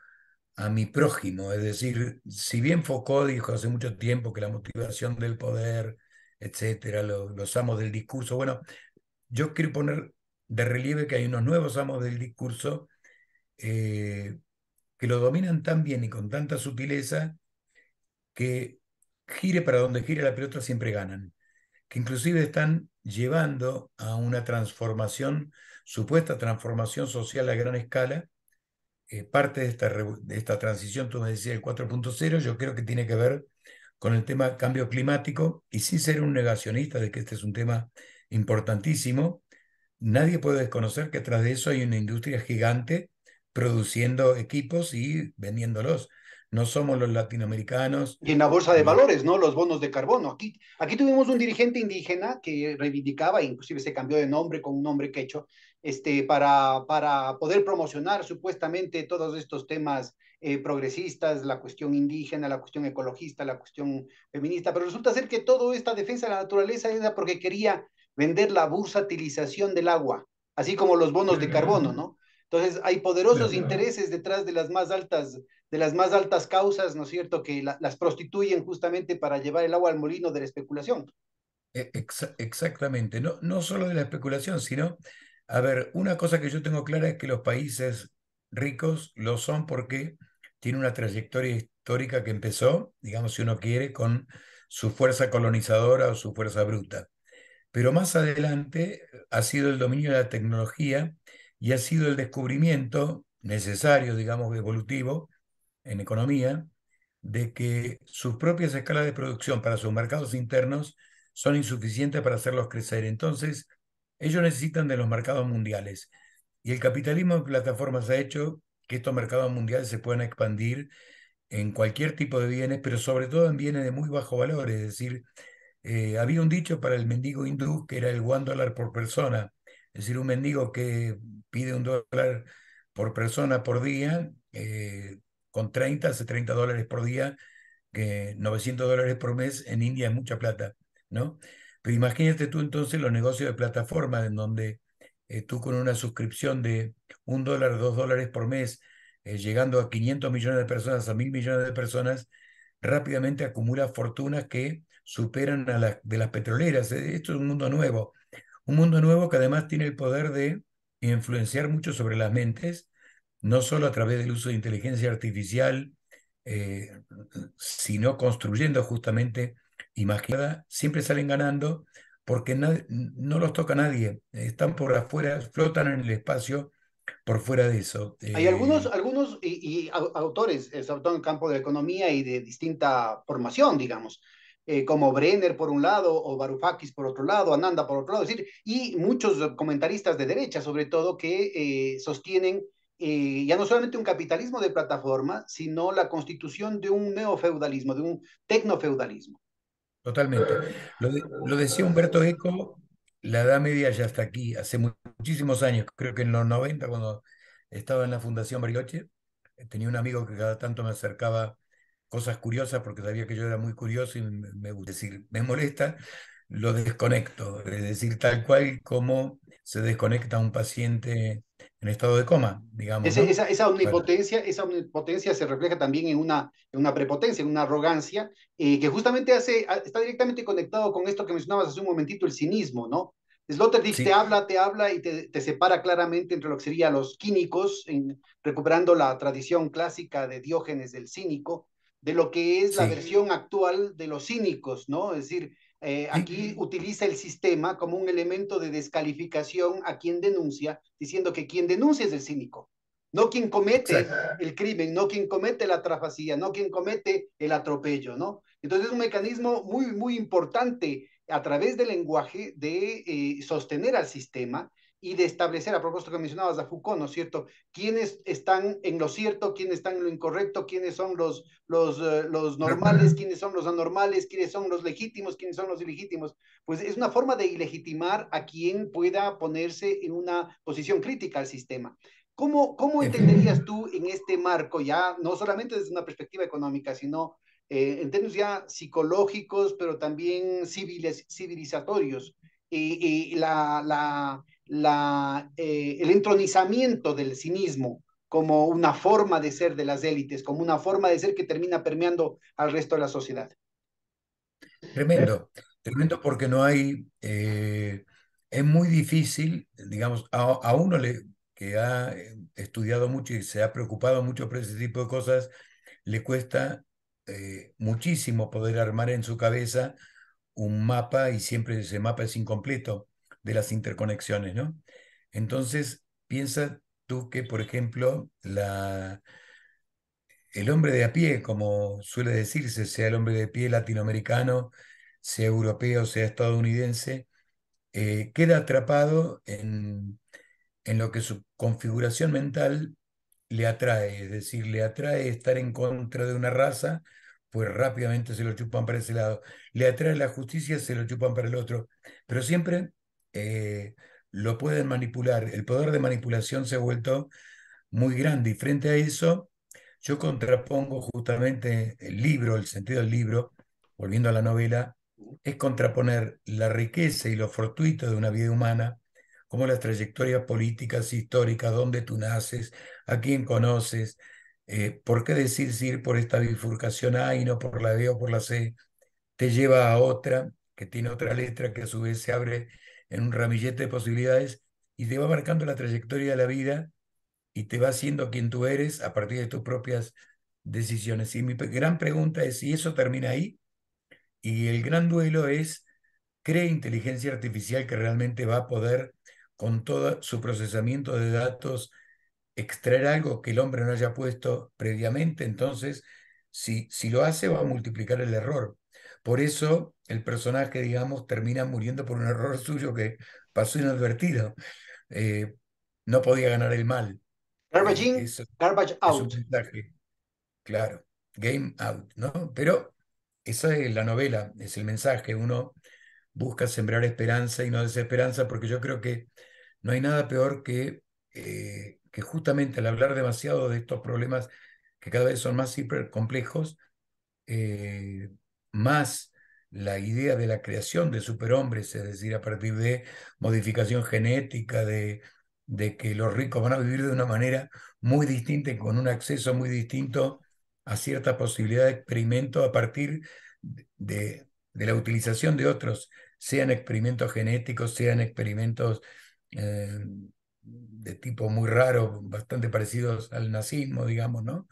a mi prójimo. Es decir, si bien Foucault dijo hace mucho tiempo que la motivación del poder, etcétera, los amos del discurso, bueno, yo quiero poner de relieve que hay unos nuevos amos del discurso eh, que lo dominan tan bien y con tanta sutileza que gire para donde gire la pelota siempre ganan, que inclusive están llevando a una transformación, supuesta transformación social a gran escala. Eh, parte de esta, de esta transición, tú me decías el 4.0, yo creo que tiene que ver con el tema cambio climático y sin ser un negacionista de que este es un tema importantísimo, nadie puede desconocer que tras de eso hay una industria gigante produciendo equipos y vendiéndolos. No somos los latinoamericanos. Y en la bolsa de valores, ¿no? Los bonos de carbono. Aquí, aquí tuvimos un dirigente indígena que reivindicaba, inclusive se cambió de nombre con un nombre quecho, este, para, para poder promocionar supuestamente todos estos temas eh, progresistas, la cuestión indígena, la cuestión ecologista, la cuestión feminista, pero resulta ser que toda esta defensa de la naturaleza era porque quería vender la bursatilización del agua, así como los bonos de carbono, ¿no? Entonces hay poderosos intereses detrás de las más altas, de las más altas causas, ¿no es cierto?, que las prostituyen justamente para llevar el agua al molino de la especulación. E, exactamente, no, no solo de la especulación, sino, a ver, una cosa que yo tengo clara es que los países ricos lo son porque tienen una trayectoria histórica que empezó, digamos, si uno quiere, con su fuerza colonizadora o su fuerza bruta. Pero más adelante ha sido el dominio de la tecnología y ha sido el descubrimiento necesario, digamos, evolutivo en economía, de que sus propias escalas de producción para sus mercados internos son insuficientes para hacerlos crecer. Entonces, ellos necesitan de los mercados mundiales. Y el capitalismo de plataformas ha hecho que estos mercados mundiales se puedan expandir en cualquier tipo de bienes, pero sobre todo en bienes de muy bajo valor. Es decir, eh, había un dicho para el mendigo hindú que era el one dólar por persona. Es decir, un mendigo que pide un dólar por persona por día, eh, con 30, hace 30 dólares por día, que 900 dólares por mes en India es mucha plata, ¿no? Pero imagínate tú entonces los negocios de plataforma en donde eh, tú con una suscripción de un dólar, dos dólares por mes, eh, llegando a 500 millones de personas, a mil millones de personas, rápidamente acumulas fortunas que superan a las de las petroleras. Esto es un mundo nuevo. Un mundo nuevo que además tiene el poder de influenciar mucho sobre las mentes, no solo a través del uso de inteligencia artificial, eh, sino construyendo justamente imaginada, siempre salen ganando porque no los toca nadie, están por afuera, flotan en el espacio por fuera de eso. Hay algunos, eh, algunos y, autores, sobre todo en el campo de economía y de distinta formación, digamos, eh, como Brenner por un lado, o Varoufakis por otro lado, Ananda por otro lado, decir, y muchos comentaristas de derecha, sobre todo, que eh, sostienen eh, ya no solamente un capitalismo de plataforma, sino la constitución de un neofeudalismo, de un tecnofeudalismo. Totalmente. Lo, decía Humberto Eco, la Edad Media ya está aquí, hace muchísimos años, creo que en los 90, cuando estaba en la Fundación Bariloche, tenía un amigo que cada tanto me acercaba cosas curiosas porque sabía que yo era muy curioso y me, decir, me molesta, lo desconecto, es decir, tal cual como se desconecta un paciente en estado de coma, digamos. esa, esa, omnipotencia, esa omnipotencia se refleja también en una, en una prepotencia, en una arrogancia, eh, que justamente hace, está directamente conectado con esto que mencionabas hace un momentito, el cinismo, ¿no? Sloterdijk te habla, te habla y te, te, separa claramente entre lo que serían los químicos, en, recuperando la tradición clásica de Diógenes del cínico, de lo que es la versión actual de los cínicos, ¿no? Es decir, eh, aquí utiliza el sistema como un elemento de descalificación a quien denuncia, diciendo que quien denuncia es el cínico, no quien comete el crimen, no quien comete la trafacía, no quien comete el atropello, ¿no? Entonces es un mecanismo muy, muy importante a través del lenguaje de eh, sostener al sistema y de establecer, a propósito que mencionabas a Foucault, ¿no es cierto? ¿Quiénes están en lo cierto, quiénes están en lo incorrecto, quiénes son los, los, uh, los normales, quiénes son los anormales, quiénes son los legítimos, quiénes son los ilegítimos? Pues es una forma de ilegitimar a quien pueda ponerse en una posición crítica al sistema. ¿Cómo, cómo entenderías tú en este marco, ya no solamente desde una perspectiva económica, sino eh, en términos ya psicológicos, pero también civiles, civilizatorios, y, y la, la, eh, el entronizamiento del cinismo como una forma de ser de las élites, como una forma de ser que termina permeando al resto de la sociedad. Tremendo, tremendo porque no hay, eh, es muy difícil, digamos, a, a, uno que ha estudiado mucho y se ha preocupado mucho por ese tipo de cosas, le cuesta eh, muchísimo poder armar en su cabeza un mapa y siempre ese mapa es incompleto de las interconexiones, ¿no? Entonces, piensa tú que, por ejemplo, la, el hombre de a pie, como suele decirse, sea el hombre de pie latinoamericano, sea europeo, sea estadounidense, eh, queda atrapado en, en lo que su configuración mental le atrae, es decir, le atrae estar en contra de una raza, pues rápidamente se lo chupan para ese lado. Le atrae la justicia, se lo chupan para el otro. Pero siempre eh, lo pueden manipular. El poder de manipulación se ha vuelto muy grande y frente a eso yo contrapongo justamente el libro, el sentido del libro, volviendo a la novela, es contraponer la riqueza y lo fortuito de una vida humana como las trayectorias políticas, históricas, dónde tú naces, a quién conoces, eh, por qué decir ir por esta bifurcación A y no por la B o por la C, te lleva a otra que tiene otra letra que a su vez se abre en un ramillete de posibilidades y te va marcando la trayectoria de la vida y te va haciendo quien tú eres a partir de tus propias decisiones. Y mi gran pregunta es si eso termina ahí y el gran duelo es, ¿cree inteligencia artificial que realmente va a poder con todo su procesamiento de datos, extraer algo que el hombre no haya puesto previamente, entonces, si, si lo hace, va a multiplicar el error. Por eso el personaje, digamos, termina muriendo por un error suyo que pasó inadvertido. Eh, no podía ganar el mal. Garbage in, garbage out. Claro, game out, ¿no? Pero esa es la novela, es el mensaje. Uno busca sembrar esperanza y no desesperanza, porque yo creo que no hay nada peor que, eh, que justamente al hablar demasiado de estos problemas que cada vez son más hiper complejos, eh, más la idea de la creación de superhombres, es decir, a partir de modificación genética, de, que los ricos van a vivir de una manera muy distinta y con un acceso muy distinto a cierta posibilidad de experimento a partir de, de la utilización de otros, sean experimentos genéticos, sean experimentos eh, de tipo muy raro, bastante parecidos al nazismo, digamos, ¿no?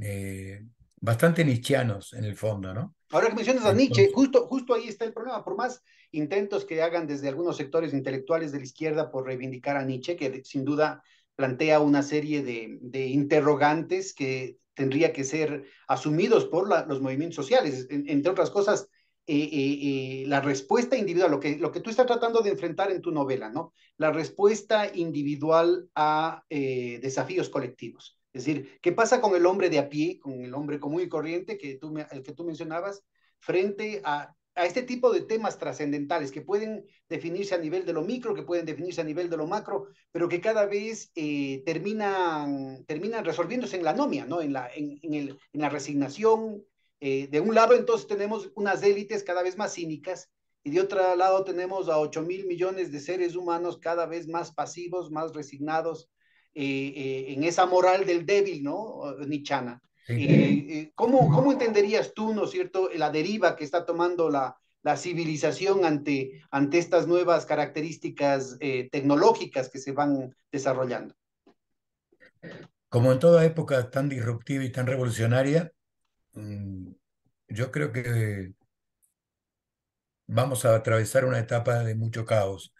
Eh, bastante nichianos en el fondo, ¿no? Ahora que mencionas a Nietzsche, justo, justo ahí está el problema. Por más intentos que hagan desde algunos sectores intelectuales de la izquierda por reivindicar a Nietzsche, que sin duda plantea una serie de, interrogantes que tendría que ser asumidos por los movimientos sociales, entre otras cosas, eh, eh, la respuesta individual, lo que, lo que tú estás tratando de enfrentar en tu novela, ¿no? La respuesta individual a eh, desafíos colectivos. Es decir, ¿qué pasa con el hombre de a pie, con el hombre común y corriente que tú, el que tú mencionabas, frente a, a este tipo de temas trascendentales que pueden definirse a nivel de lo micro, que pueden definirse a nivel de lo macro, pero que cada vez eh, terminan, terminan resolviéndose en la anomia, ¿no? en, la, en, en, el, en la resignación, eh, de un lado, entonces, tenemos unas élites cada vez más cínicas y de otro lado tenemos a 8 mil millones de seres humanos cada vez más pasivos, más resignados eh, eh, en esa moral del débil, ¿no? Nichana. Sí. ¿cómo, ¿Cómo entenderías tú, ¿no es cierto?, la deriva que está tomando la, la civilización ante, ante estas nuevas características tecnológicas que se van desarrollando. Como en toda época tan disruptiva y tan revolucionaria, Mm, yo creo que vamos a atravesar una etapa de mucho caos.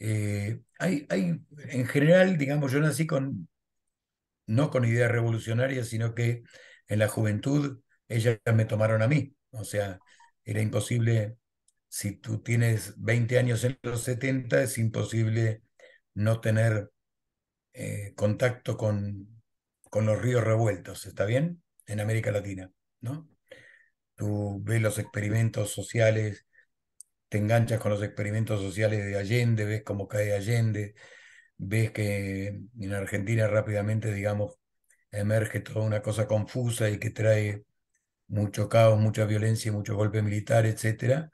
Eh, hay, hay, en general, digamos, yo nací con, no con ideas revolucionarias, sino que en la juventud ellas me tomaron a mí. O sea, era imposible, si tú tienes 20 años en los 70, es imposible no tener eh, contacto con, con los ríos revueltos, ¿está bien? En América Latina, ¿no? Tú ves los experimentos sociales, te enganchas con los experimentos sociales de Allende, ves cómo cae Allende, ves que en Argentina rápidamente, digamos, emerge toda una cosa confusa y que trae mucho caos, mucha violencia, mucho golpe militar, etc.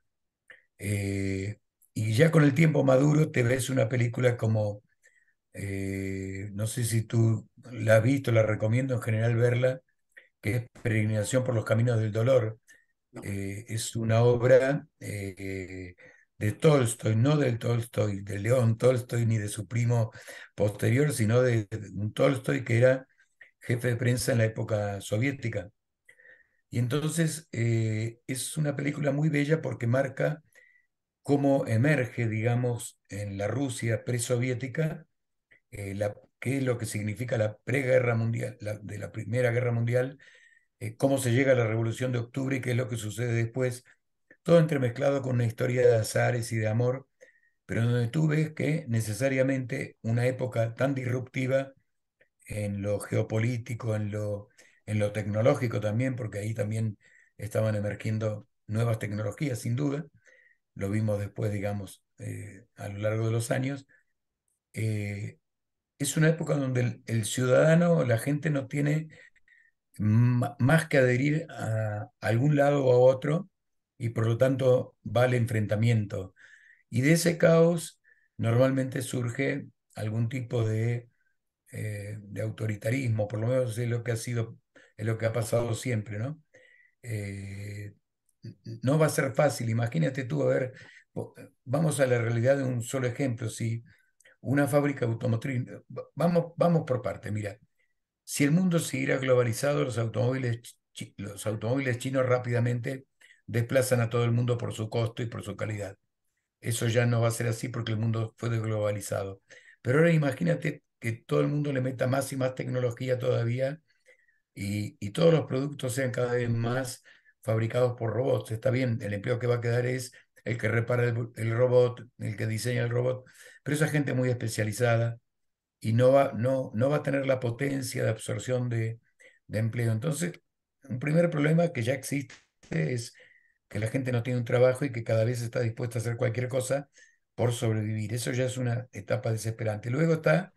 Eh, y ya con el tiempo maduro te ves una película como, eh, no sé si tú la has visto, la recomiendo en general verla, que es Peregrinación por los Caminos del Dolor. Eh, es una obra de Tolstoy, no del Tolstoy, de León Tolstoy, ni de su primo posterior, sino de, un Tolstoy que era jefe de prensa en la época soviética. Y entonces eh, es una película muy bella porque marca cómo emerge, digamos, en la Rusia presoviética, eh, la, qué es lo que significa la preguerra mundial, de la Primera Guerra Mundial, eh, cómo se llega a la Revolución de Octubre y qué es lo que sucede después. Todo entremezclado con una historia de azares y de amor, pero donde tú ves que necesariamente una época tan disruptiva en lo geopolítico, en lo, en lo tecnológico también, porque ahí también estaban emergiendo nuevas tecnologías, sin duda, lo vimos después, digamos, eh, a lo largo de los años, eh, es una época donde el, el, ciudadano, la gente no tiene más que adherir a algún lado o a otro, y por lo tanto va al enfrentamiento. Y de ese caos normalmente surge algún tipo de, eh, de autoritarismo, por lo menos es lo que ha sido, es lo que ha pasado siempre, ¿no? Eh, no va a ser fácil, imagínate tú, a ver, vamos a la realidad de un solo ejemplo, si una fábrica automotriz, vamos, vamos por parte, mira, si el mundo siguiera globalizado, los automóviles, los automóviles chinos rápidamente desplazan a todo el mundo por su costo y por su calidad. Eso ya no va a ser así porque el mundo fue desglobalizado. Pero ahora imagínate que todo el mundo le meta más y más tecnología todavía y, y todos los productos sean cada vez más fabricados por robots. Está bien, el empleo que va a quedar es el que repara el, el robot, el que diseña el robot, pero esa gente muy especializada y no va, no, no va a tener la potencia de absorción de, de empleo. Entonces, un primer problema que ya existe es que la gente no tiene un trabajo y que cada vez está dispuesta a hacer cualquier cosa por sobrevivir. Eso ya es una etapa desesperante. Luego está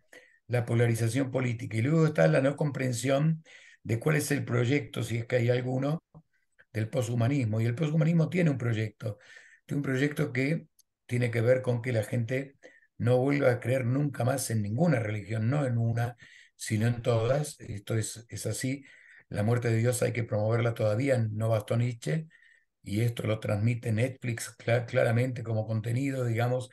la polarización política y luego está la no comprensión de cuál es el proyecto, si es que hay alguno, del poshumanismo. Y el poshumanismo tiene un proyecto, tiene un proyecto que tiene que ver con que la gente no vuelva a creer nunca más en ninguna religión, no en una, sino en todas. Esto es, es así. La muerte de Dios hay que promoverla todavía, no bastó Nietzsche, y esto lo transmite Netflix claramente como contenido, digamos,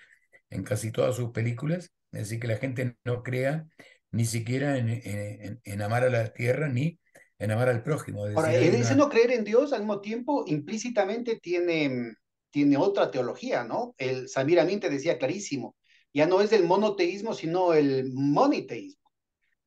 en casi todas sus películas. Es decir, que la gente no crea ni siquiera en, en, amar a la tierra ni en amar al prójimo. Ahora, ese no creer en Dios al mismo tiempo implícitamente tiene, tiene otra teología, ¿no? El Samir Amin te decía clarísimo, ya no es el monoteísmo, sino el moniteísmo.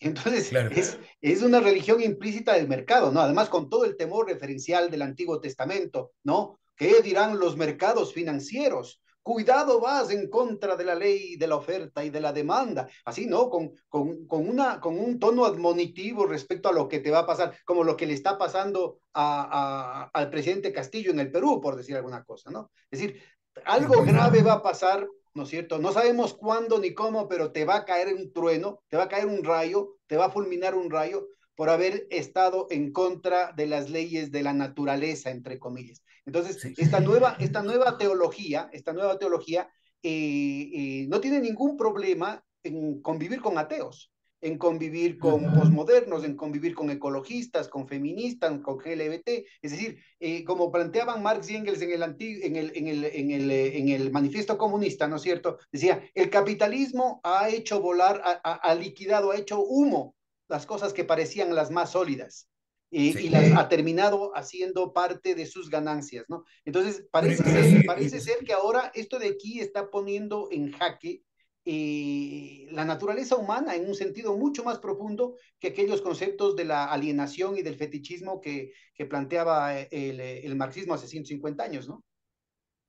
Entonces, es, es, una religión implícita del mercado, ¿no? Además, con todo el temor referencial del Antiguo Testamento, ¿no? ¿Qué dirán los mercados financieros? Cuidado vas en contra de la ley de la oferta y de la demanda. Así, ¿no? Con, con, con, una, con un tono admonitivo respecto a lo que te va a pasar, como lo que le está pasando a, a, al presidente Castillo en el Perú, por decir alguna cosa, ¿no? Es decir, algo grave va a pasar ¿no es cierto? No sabemos cuándo ni cómo, pero te va a caer un trueno, te va a caer un rayo, te va a fulminar un rayo por haber estado en contra de las leyes de la naturaleza, entre comillas. Entonces, esta, nueva, esta nueva teología, esta nueva teología eh, eh, no tiene ningún problema en convivir con ateos en convivir con posmodernos, en convivir con ecologistas, con feministas, con LGBT. Es decir, eh, como planteaban Marx y Engels en el, en, el, en, el, en, el, eh, en el manifiesto comunista, ¿no es cierto? Decía, el capitalismo ha hecho volar, ha, liquidado, ha hecho humo las cosas que parecían las más sólidas. Y, las ha terminado haciendo parte de sus ganancias, ¿no? Entonces, parece, ser, parece ser que ahora esto de aquí está poniendo en jaque eh, la naturaleza humana en un sentido mucho más profundo que aquellos conceptos de la alienación y del fetichismo que, que planteaba eh, el, eh, el, marxismo hace 150 años, ¿no?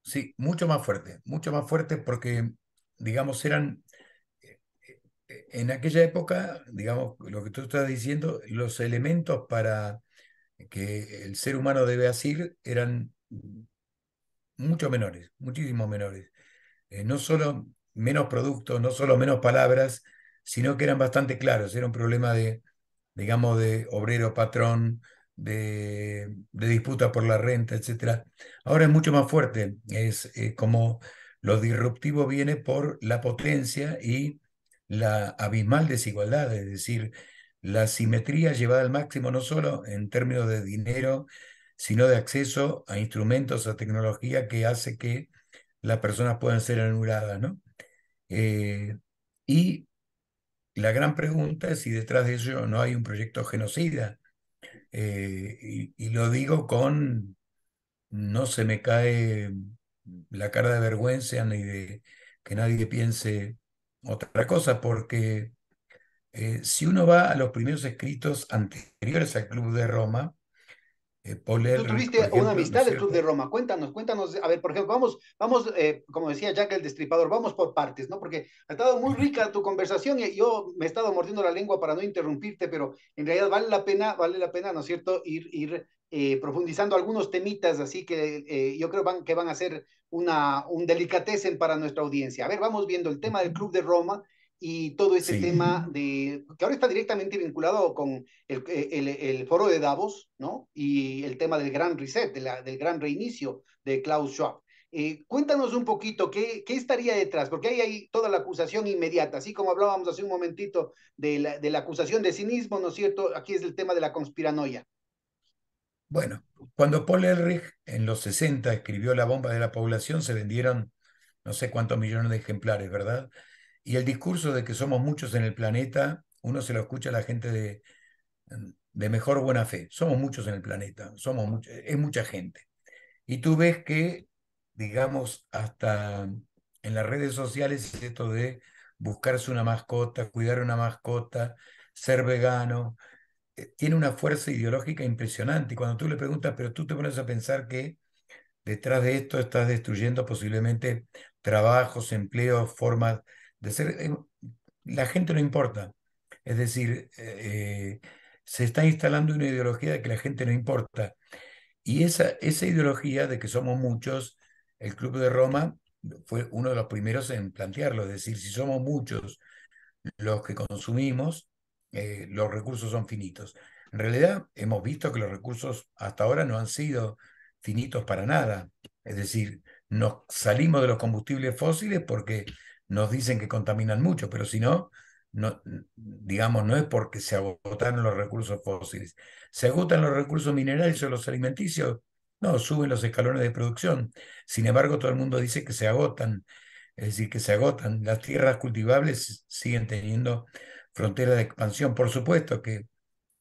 Sí, mucho más fuerte, mucho más fuerte porque, digamos, eran en aquella época, digamos, lo que tú estás diciendo, los elementos para que el ser humano debe hacer eran mucho menores, muchísimo menores. Eh, no solo menos productos, no solo menos palabras, sino que eran bastante claros. Era un problema de, digamos, de obrero-patrón, de, disputa por la renta, etc. Ahora es mucho más fuerte. Es eh, como lo disruptivo viene por la potencia y la abismal desigualdad, es decir, la simetría llevada al máximo no solo en términos de dinero, sino de acceso a instrumentos, a tecnología que hace que las personas puedan ser anuladas, ¿no? Eh, y la gran pregunta es si detrás de eso no hay un proyecto genocida. Eh, y, lo digo con, no se me cae la cara de vergüenza ni de que nadie piense otra cosa, porque eh, si uno va a los primeros escritos anteriores al Club de Roma, eh, Tú tuviste una amistad del Club de Roma. Cuéntanos, cuéntanos. A ver, por ejemplo, vamos, vamos, eh, como decía Jack el Destripador, vamos por partes, ¿no? Porque ha estado muy rica tu conversación y yo me he estado mordiendo la lengua para no interrumpirte, pero en realidad vale la pena, vale la pena, ¿no es cierto?, ir, ir eh, profundizando algunos temitas, así que yo creo van, que van a ser una, un delicatessen para nuestra audiencia. A ver, vamos viendo el tema del Club de Roma y todo ese tema de, que ahora está directamente vinculado con el, el, el, foro de Davos, ¿no? Y el tema del gran reset, de la, del gran reinicio de Klaus Schwab. Eh, cuéntanos un poquito ¿qué, qué estaría detrás, porque ahí hay toda la acusación inmediata, así como hablábamos hace un momentito de la, de la acusación de cinismo, ¿no es cierto? Aquí es el tema de la conspiranoia. Bueno, cuando Paul Ehrlich en los 60 escribió La bomba de la población, se vendieron no sé cuántos millones de ejemplares, ¿verdad? Y el discurso de que somos muchos en el planeta, uno se lo escucha a la gente de, de mejor buena fe. Somos muchos en el planeta, somos es mucha gente. Y tú ves que, digamos, hasta en las redes sociales esto de buscarse una mascota, cuidar una mascota, ser vegano, eh, tiene una fuerza ideológica impresionante. Y cuando tú le preguntas, pero tú te pones a pensar que detrás de esto estás destruyendo posiblemente trabajos, empleos, formas de ser, eh, la gente no importa. Es decir, eh, se está instalando una ideología de que la gente no importa. Y esa, esa ideología de que somos muchos, el Club de Roma fue uno de los primeros en plantearlo. Es decir, si somos muchos los que consumimos, eh, los recursos son finitos. En realidad, hemos visto que los recursos hasta ahora no han sido finitos para nada. Es decir, nos salimos de los combustibles fósiles porque nos dicen que contaminan mucho, pero si no, no, digamos, no es porque se agotaron los recursos fósiles. Se agotan los recursos minerales o los alimenticios, no, suben los escalones de producción. Sin embargo, todo el mundo dice que se agotan, es decir, que se agotan. Las tierras cultivables siguen teniendo frontera de expansión. Por supuesto que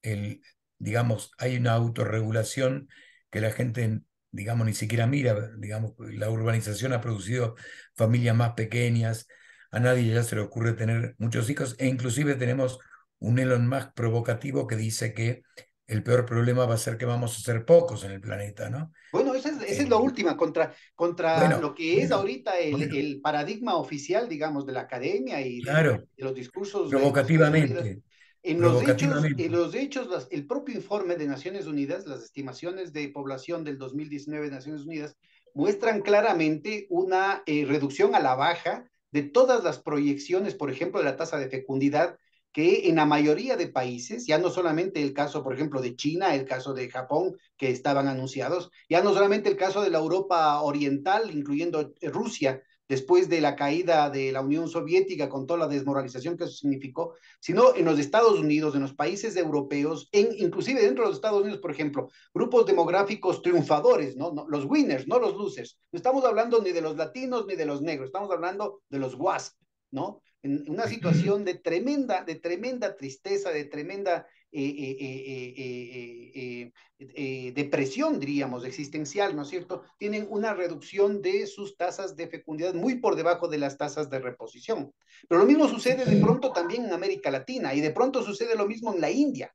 el, digamos, hay una autorregulación que la gente digamos, ni siquiera mira, digamos, la urbanización ha producido familias más pequeñas, a nadie ya se le ocurre tener muchos hijos, e inclusive tenemos un Elon Musk provocativo que dice que el peor problema va a ser que vamos a ser pocos en el planeta, ¿no? Bueno, esa es, esa es la eh, última, contra, contra lo que es ahorita el, el, paradigma oficial, digamos, de la academia y de, los discursos. Provocativamente. En los hechos, en los hechos el propio informe de Naciones Unidas, las estimaciones de población del 2019 de Naciones Unidas, muestran claramente una eh, reducción a la baja de todas las proyecciones, por ejemplo, de la tasa de fecundidad, que en la mayoría de países, ya no solamente el caso, por ejemplo, de China, el caso de Japón, que estaban anunciados, ya no solamente el caso de la Europa Oriental, incluyendo Rusia, después de la caída de la Unión Soviética con toda la desmoralización que eso significó, sino en los Estados Unidos, en los países europeos, en, inclusive dentro de los Estados Unidos, por ejemplo, grupos demográficos triunfadores, ¿no? ¿no? Los winners, no los losers. No estamos hablando ni de los latinos ni de los negros, estamos hablando de los WASP, ¿no? En una situación de tremenda, de tremenda tristeza, de tremenda depresión, diríamos, existencial, ¿no es cierto? Tienen una reducción de sus tasas de fecundidad muy por debajo de las tasas de reposición. Pero lo mismo sucede de pronto también en América Latina y de pronto sucede lo mismo en la India.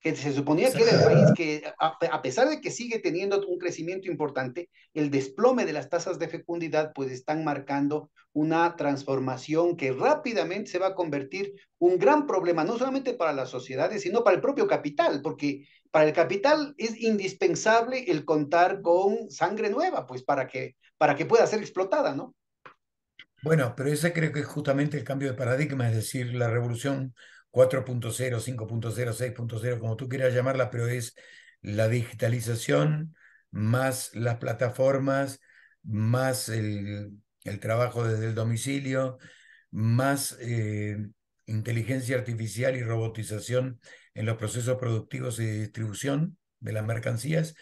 Que se suponía que era el país que, a, pesar de que sigue teniendo un crecimiento importante, el desplome de las tasas de fecundidad pues están marcando una transformación que rápidamente se va a convertir un gran problema, no solamente para las sociedades, sino para el propio capital, porque para el capital es indispensable el contar con sangre nueva, pues para que, para que pueda ser explotada, ¿no? Bueno, pero ese creo que es justamente el cambio de paradigma, es decir, la revolución 4.0, 5.0, 6.0, como tú quieras llamarla, pero es la digitalización más las plataformas, más el, trabajo desde el domicilio, más eh, inteligencia artificial y robotización en los procesos productivos y de distribución de las mercancías,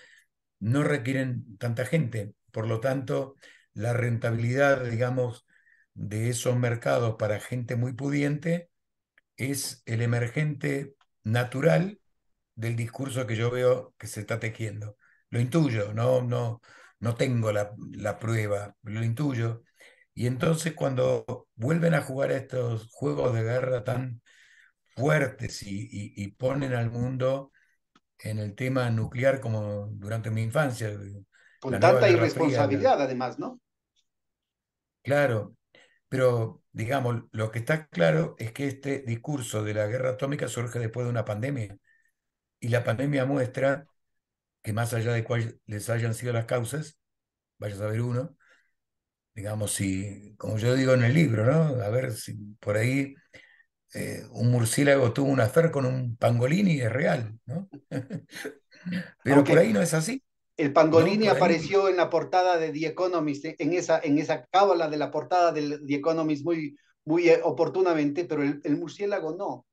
no requieren tanta gente. Por lo tanto, la rentabilidad, digamos, de esos mercados para gente muy pudiente es el emergente natural del discurso que yo veo que se está tejiendo. Lo intuyo, no, no, no tengo la, prueba, lo intuyo. Y entonces cuando vuelven a jugar estos juegos de guerra tan fuertes y, ponen al mundo en el tema nuclear como durante mi infancia. Con tanta irresponsabilidad, además, ¿no? Claro, pero, digamos, lo que está claro es que este discurso de la guerra atómica surge después de una pandemia. Y la pandemia muestra que más allá de cuáles les hayan sido las causas, vaya a saber uno, digamos, si, como yo digo en el libro, ¿no? A ver si por ahí eh, un murciélago tuvo una affair con un pangolín y es real, ¿no? Pero por ahí no es así. El Pangolini apareció en la portada de The Economist, en esa, en esa cábala de la portada de The Economist muy, muy eh, oportunamente, pero el, murciélago no.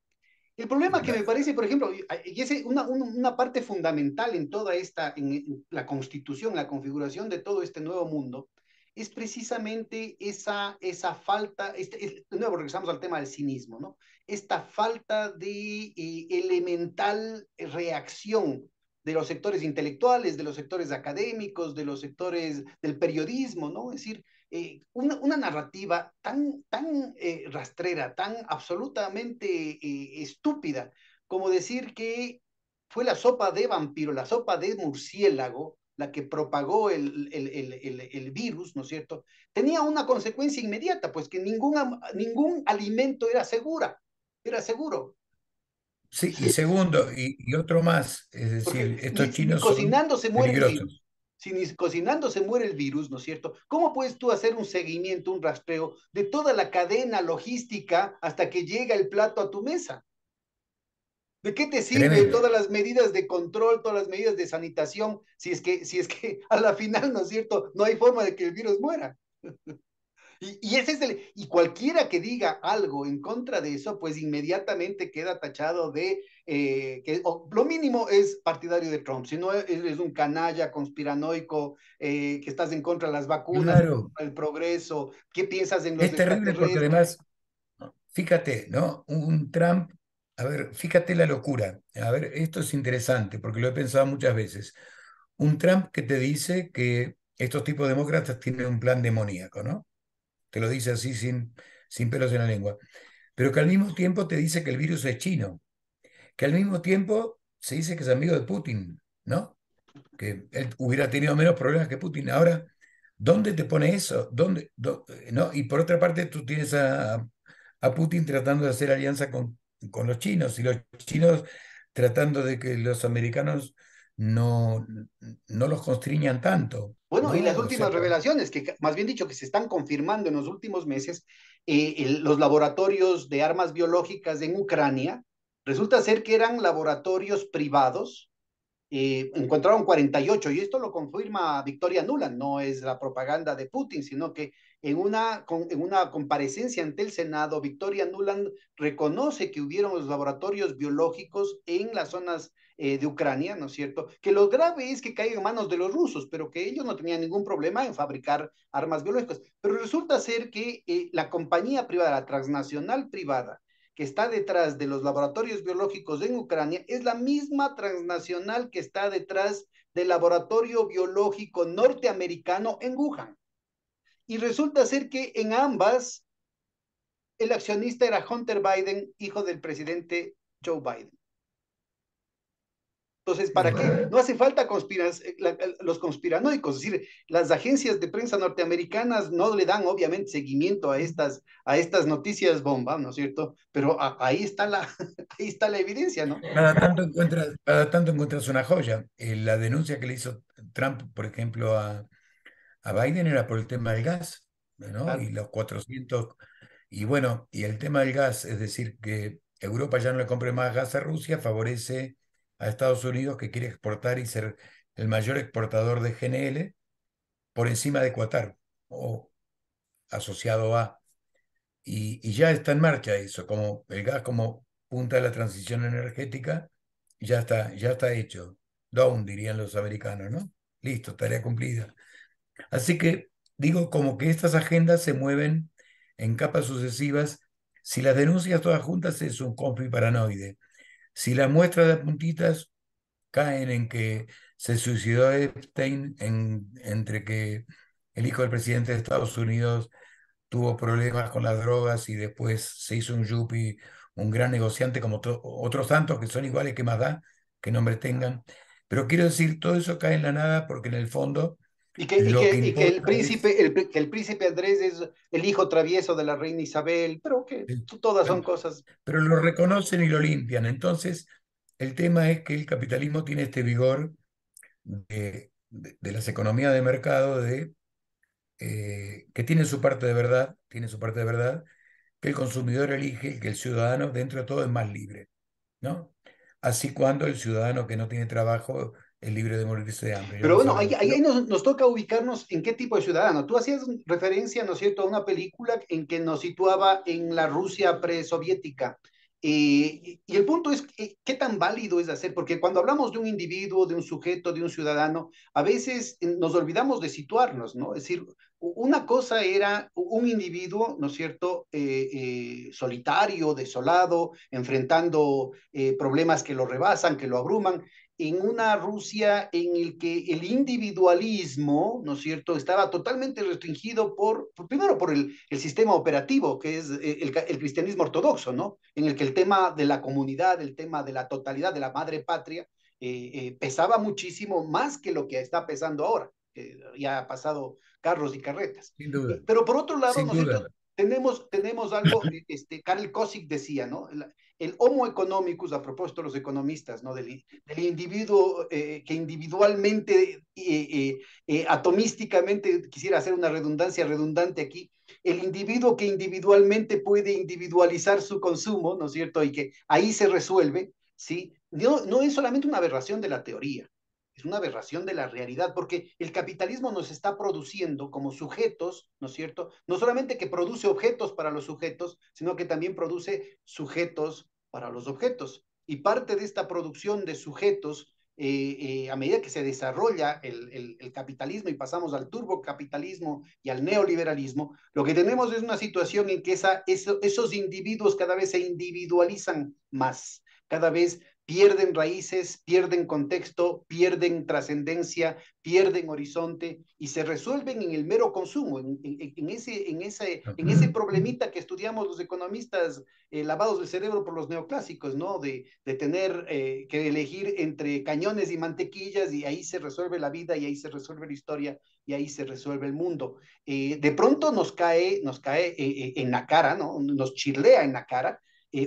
El problema que me parece, por ejemplo, y es una, una, parte fundamental en toda esta, en, la constitución, la configuración de todo este nuevo mundo, es precisamente esa, esa falta, este, de nuevo regresamos al tema del cinismo, ¿no? Esta falta de eh, elemental reacción de los sectores intelectuales, de los sectores académicos, de los sectores del periodismo, ¿no? Es decir, eh, una, narrativa tan, tan eh, rastrera, tan absolutamente eh, estúpida, como decir que fue la sopa de vampiro, la sopa de murciélago, la que propagó el, el, virus, ¿no es cierto? Tenía una consecuencia inmediata, pues que ningún, ningún alimento era segura, era seguro. Sí, y segundo, y, otro más, es decir, estos chinos cocinando se muere el virus. Si ni cocinando se muere el virus, ¿no es cierto? ¿Cómo puedes tú hacer un seguimiento, un rastreo de toda la cadena logística hasta que llega el plato a tu mesa? ¿De qué te sirven todas las medidas de control, todas las medidas de sanitación, si es que, si es que a la final, ¿no es cierto? No hay forma de que el virus muera. Y, ese es el, y cualquiera que diga algo en contra de eso, pues inmediatamente queda tachado de eh, que lo mínimo es partidario de Trump, si no eres un canalla conspiranoico eh, que estás en contra de las vacunas, el progreso, ¿qué piensas en los Es terrible porque además, fíjate, ¿no? Un Trump, a ver, fíjate la locura. A ver, esto es interesante porque lo he pensado muchas veces. Un Trump que te dice que estos tipos demócratas tienen un plan demoníaco, ¿no? Te lo dice así sin, sin pelos en la lengua, pero que al mismo tiempo te dice que el virus es chino, que al mismo tiempo se dice que es amigo de Putin, ¿no? Que él hubiera tenido menos problemas que Putin. Ahora, ¿dónde te pone eso? ¿Dónde, no? Y por otra parte, tú tienes a, a Putin tratando de hacer alianza con, con los chinos y los chinos tratando de que los americanos no, no los constriñan tanto. Bueno, y las últimas revelaciones, que más bien dicho, que se están confirmando en los últimos meses, eh, los laboratorios de armas biológicas en Ucrania, resulta ser que eran laboratorios privados, eh, encontraron 48, y esto lo confirma Victoria Nuland, no es la propaganda de Putin, sino que en una, en una comparecencia ante el Senado, Victoria Nuland reconoce que hubieron los laboratorios biológicos en las zonas eh, de Ucrania, ¿no es cierto? Que lo grave es que caigan en manos de los rusos, pero que ellos no tenían ningún problema en fabricar armas biológicas. Pero resulta ser que eh, la compañía privada, la transnacional privada, que está detrás de los laboratorios biológicos en Ucrania, es la misma transnacional que está detrás del laboratorio biológico norteamericano en Wuhan. Y resulta ser que en ambas el accionista era Hunter Biden, hijo del presidente Joe Biden. Entonces, ¿para qué? No hace falta los conspiranoicos, es decir, las agencias de prensa norteamericanas no le dan obviamente seguimiento a estas, a estas noticias bomba, ¿no es cierto? Pero ahí, está la, ahí está la evidencia, ¿no? Cada tanto encuentras, cada tanto encuentras una joya. Eh, la denuncia que le hizo Trump, por ejemplo, a, a Biden era por el tema del gas, ¿no? Y los 400, y bueno, y el tema del gas, es decir, que Europa ya no le compre más gas a Rusia, favorece a Estados Unidos que quiere exportar y ser el mayor exportador de GNL por encima de Qatar o asociado a. Y, ya está en marcha eso, como el gas como punta de la transición energética, ya está, ya está hecho. Down, dirían los americanos, ¿no? Listo, tarea cumplida. Así que digo como que estas agendas se mueven en capas sucesivas. Si las denuncias todas juntas es un conflicto paranoide. Si las muestras de puntitas caen en que se suicidó Epstein, en, entre que el hijo del presidente de Estados Unidos tuvo problemas con las drogas y después se hizo un yuppie, un gran negociante como otros tantos que son iguales que más da, que nombre tengan. Pero quiero decir, todo eso cae en la nada porque en el fondo... Y que, el, príncipe, el, el, príncipe Andrés es el hijo travieso de la reina Isabel, pero que todas son cosas... Pero lo reconocen y lo limpian. Entonces, el tema es que el capitalismo tiene este vigor de, las economías de mercado, de, eh, que tiene su parte de verdad, tiene su parte de verdad, que el consumidor elige, que el ciudadano dentro de todo es más libre, ¿no? Así cuando el ciudadano que no tiene trabajo es libre de morirse de hambre. Pero bueno, ahí, ahí nos, nos, toca ubicarnos en qué tipo de ciudadano. Tú hacías referencia, ¿no es cierto?, a una película en que nos situaba en la Rusia presoviética. Eh, y el punto es qué tan válido es hacer, porque cuando hablamos de un individuo, de un sujeto, de un ciudadano, a veces eh, nos olvidamos de situarnos, ¿no? Es decir, una cosa era un individuo, ¿no es cierto?, eh, solitario, desolado, enfrentando problemas que lo rebasan, que lo abruman, en una Rusia en el que el individualismo, ¿no es cierto?, estaba totalmente restringido por, primero por el, el, sistema operativo, que es eh, el, el, cristianismo ortodoxo, ¿no?, en el que el tema de la comunidad, el tema de la totalidad de la madre patria, eh, eh, pesaba muchísimo más que lo que está pesando ahora, que ya ha pasado carros y carretas. Sin duda. Pero por otro lado, ¿no tenemos, tenemos algo, este, Karl Kosik decía, ¿no? El homo economicus, a propósito de los economistas, ¿no? del, individuo eh, que individualmente, eh, eh, atomísticamente, quisiera hacer una redundancia redundante aquí, el individuo que individualmente puede individualizar su consumo, ¿no es cierto? Y que ahí se resuelve, ¿sí? No, no es solamente una aberración de la teoría, es una aberración de la realidad, porque el capitalismo nos está produciendo como sujetos, ¿no es cierto? No solamente que produce objetos para los sujetos, sino que también produce sujetos para los objetos. Y parte de esta producción de sujetos, eh, eh, a medida que se desarrolla el, capitalismo y pasamos al turbocapitalismo y al neoliberalismo, lo que tenemos es una situación en que esos individuos cada vez se individualizan más, cada vez pierden raíces, pierden contexto, pierden trascendencia, pierden horizonte y se resuelven en el mero consumo, en, ese, en, ese, en ese problemita que estudiamos los economistas eh, lavados del cerebro por los neoclásicos, ¿no? De, de tener eh, que elegir entre cañones y mantequillas y ahí se resuelve la vida y ahí se resuelve la historia y ahí se resuelve el mundo. Eh, de pronto nos cae, nos cae en la cara, ¿no? Nos chirlea en la cara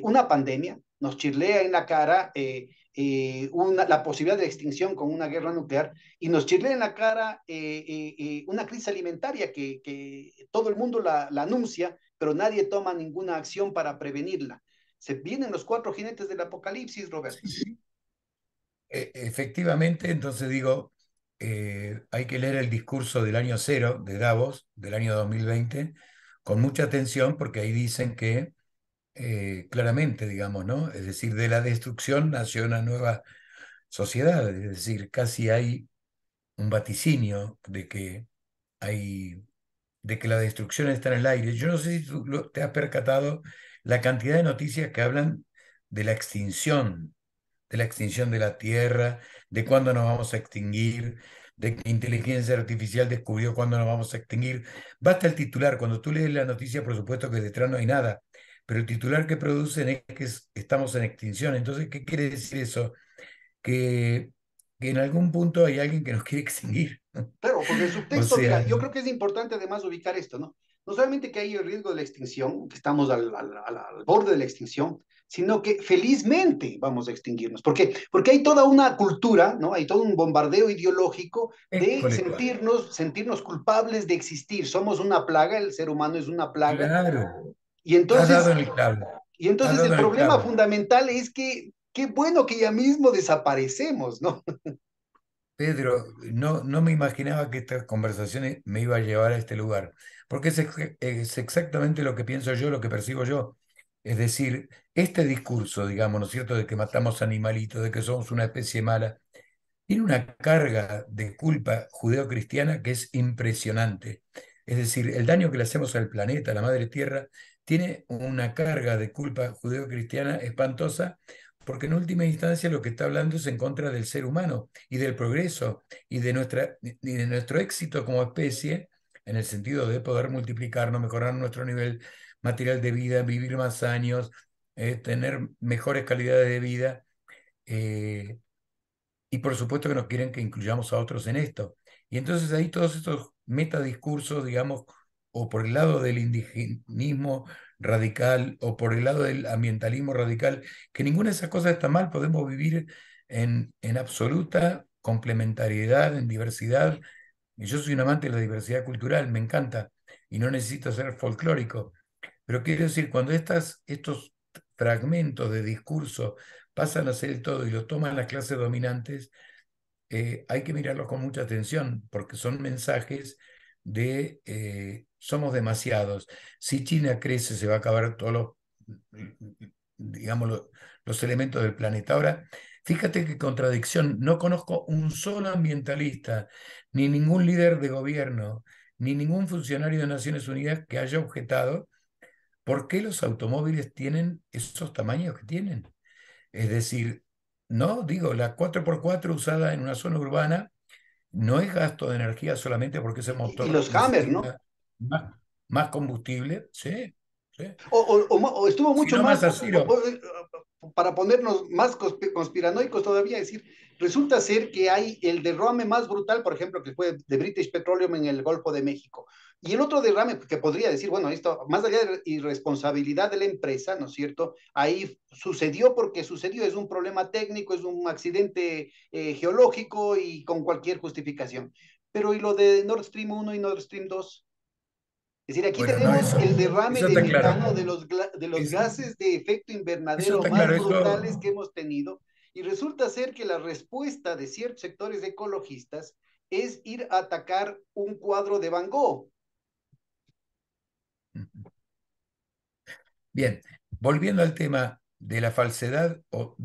una pandemia, nos chirlea en la cara eh, eh, una, la posibilidad de extinción con una guerra nuclear y nos chirlea en la cara eh, una crisis alimentaria que, todo el mundo la, la, anuncia, pero nadie toma ninguna acción para prevenirla. Se vienen los cuatro jinetes del apocalipsis, Roberto. E, efectivamente, entonces digo, hay que leer el discurso del año cero de Davos, del año 2020, con mucha atención porque ahí dicen que eh, claramente, digamos, ¿no? Es decir, de la destrucción nació una nueva sociedad, es decir, casi hay un vaticinio de que hay, de que la destrucción está en el aire. Yo no sé si tú te has percatado la cantidad de noticias que hablan de la extinción, de la extinción de la Tierra, de cuándo nos vamos a extinguir, de que inteligencia artificial descubrió cuándo nos vamos a extinguir. Basta el titular, cuando tú lees la noticia, por supuesto que detrás no hay nada pero el titular que producen es que estamos en extinción. Entonces, ¿qué quiere decir eso? que, que en algún punto hay alguien que nos quiere extinguir. Claro, porque el subtexto, mira, yo creo que es importante además ubicar esto, ¿no? No solamente que hay el riesgo de la extinción, que estamos al, al, al borde de la extinción, sino que felizmente vamos a extinguirnos. ¿Por qué? Porque hay toda una cultura, ¿no? Hay todo un bombardeo ideológico de sentirnos, sentirnos culpables de existir. Somos una plaga, el ser humano es una plaga. Claro. Y entonces, el y entonces el problema fundamental es que qué bueno que ya mismo desaparecemos, ¿no? Pedro, no, no me imaginaba que esta conversación me iba a llevar a este lugar, porque es, es exactamente lo que pienso yo, lo que percibo yo. Es decir, este discurso, digamos, ¿no es cierto?, de que matamos animalitos, de que somos una especie mala, tiene una carga de culpa judeocristiana que es impresionante. Es decir, el daño que le hacemos al planeta, a la madre tierra, tiene una carga de culpa judeocristiana espantosa, porque en última instancia lo que está hablando es en contra del ser humano y del progreso y de, nuestra, de nuestro éxito como especie, en el sentido de poder multiplicarnos, mejorar nuestro nivel material de vida, vivir más años, eh, tener mejores calidades de vida. Eh, y por supuesto que nos quieren que incluyamos a otros en esto. Y entonces ahí todos estos metadiscursos, digamos, o por el lado del indigenismo radical o por el lado del ambientalismo radical, que ninguna de esas cosas está mal, podemos vivir en, en absoluta complementariedad, en diversidad. Yo soy un amante de la diversidad cultural, me encanta, y no necesito ser folclórico, pero quiero decir, cuando estas, estos fragmentos de discurso pasan a ser el todo y lo toman las clases dominantes, eh, hay que mirarlos con mucha atención, porque son mensajes de eh, somos demasiados. Si China crece, se va a acabar todos los, digamos, los, los elementos del planeta. Ahora, fíjate qué contradicción. No conozco un solo ambientalista, ni ningún líder de gobierno, ni ningún funcionario de Naciones Unidas que haya objetado ¿Por qué los automóviles tienen esos tamaños que tienen? Es decir, no, digo, la 4x4 usada en una zona urbana no es gasto de energía solamente porque ese motor... Y los Hammer, ¿no? Más, combustible, sí. sí. O, estuvo mucho más... para ponernos más conspiranoicos todavía, es decir, resulta ser que hay el derrame más brutal, por ejemplo, que fue de British Petroleum en el Golfo de México. Y el otro derrame que podría decir, bueno, esto, más allá de irresponsabilidad de la empresa, ¿no es cierto? Ahí sucedió porque sucedió, es un problema técnico, es un accidente eh, geológico y con cualquier justificación. Pero ¿y lo de Nord Stream 1 y Nord Stream 2? Es decir, aquí tenemos el derrame de metano de los, de los gases de efecto invernadero más brutales que hemos tenido. Y resulta ser que la respuesta de ciertos sectores ecologistas es ir a atacar un cuadro de Van Gogh Bien, volviendo al tema de la falsedad o,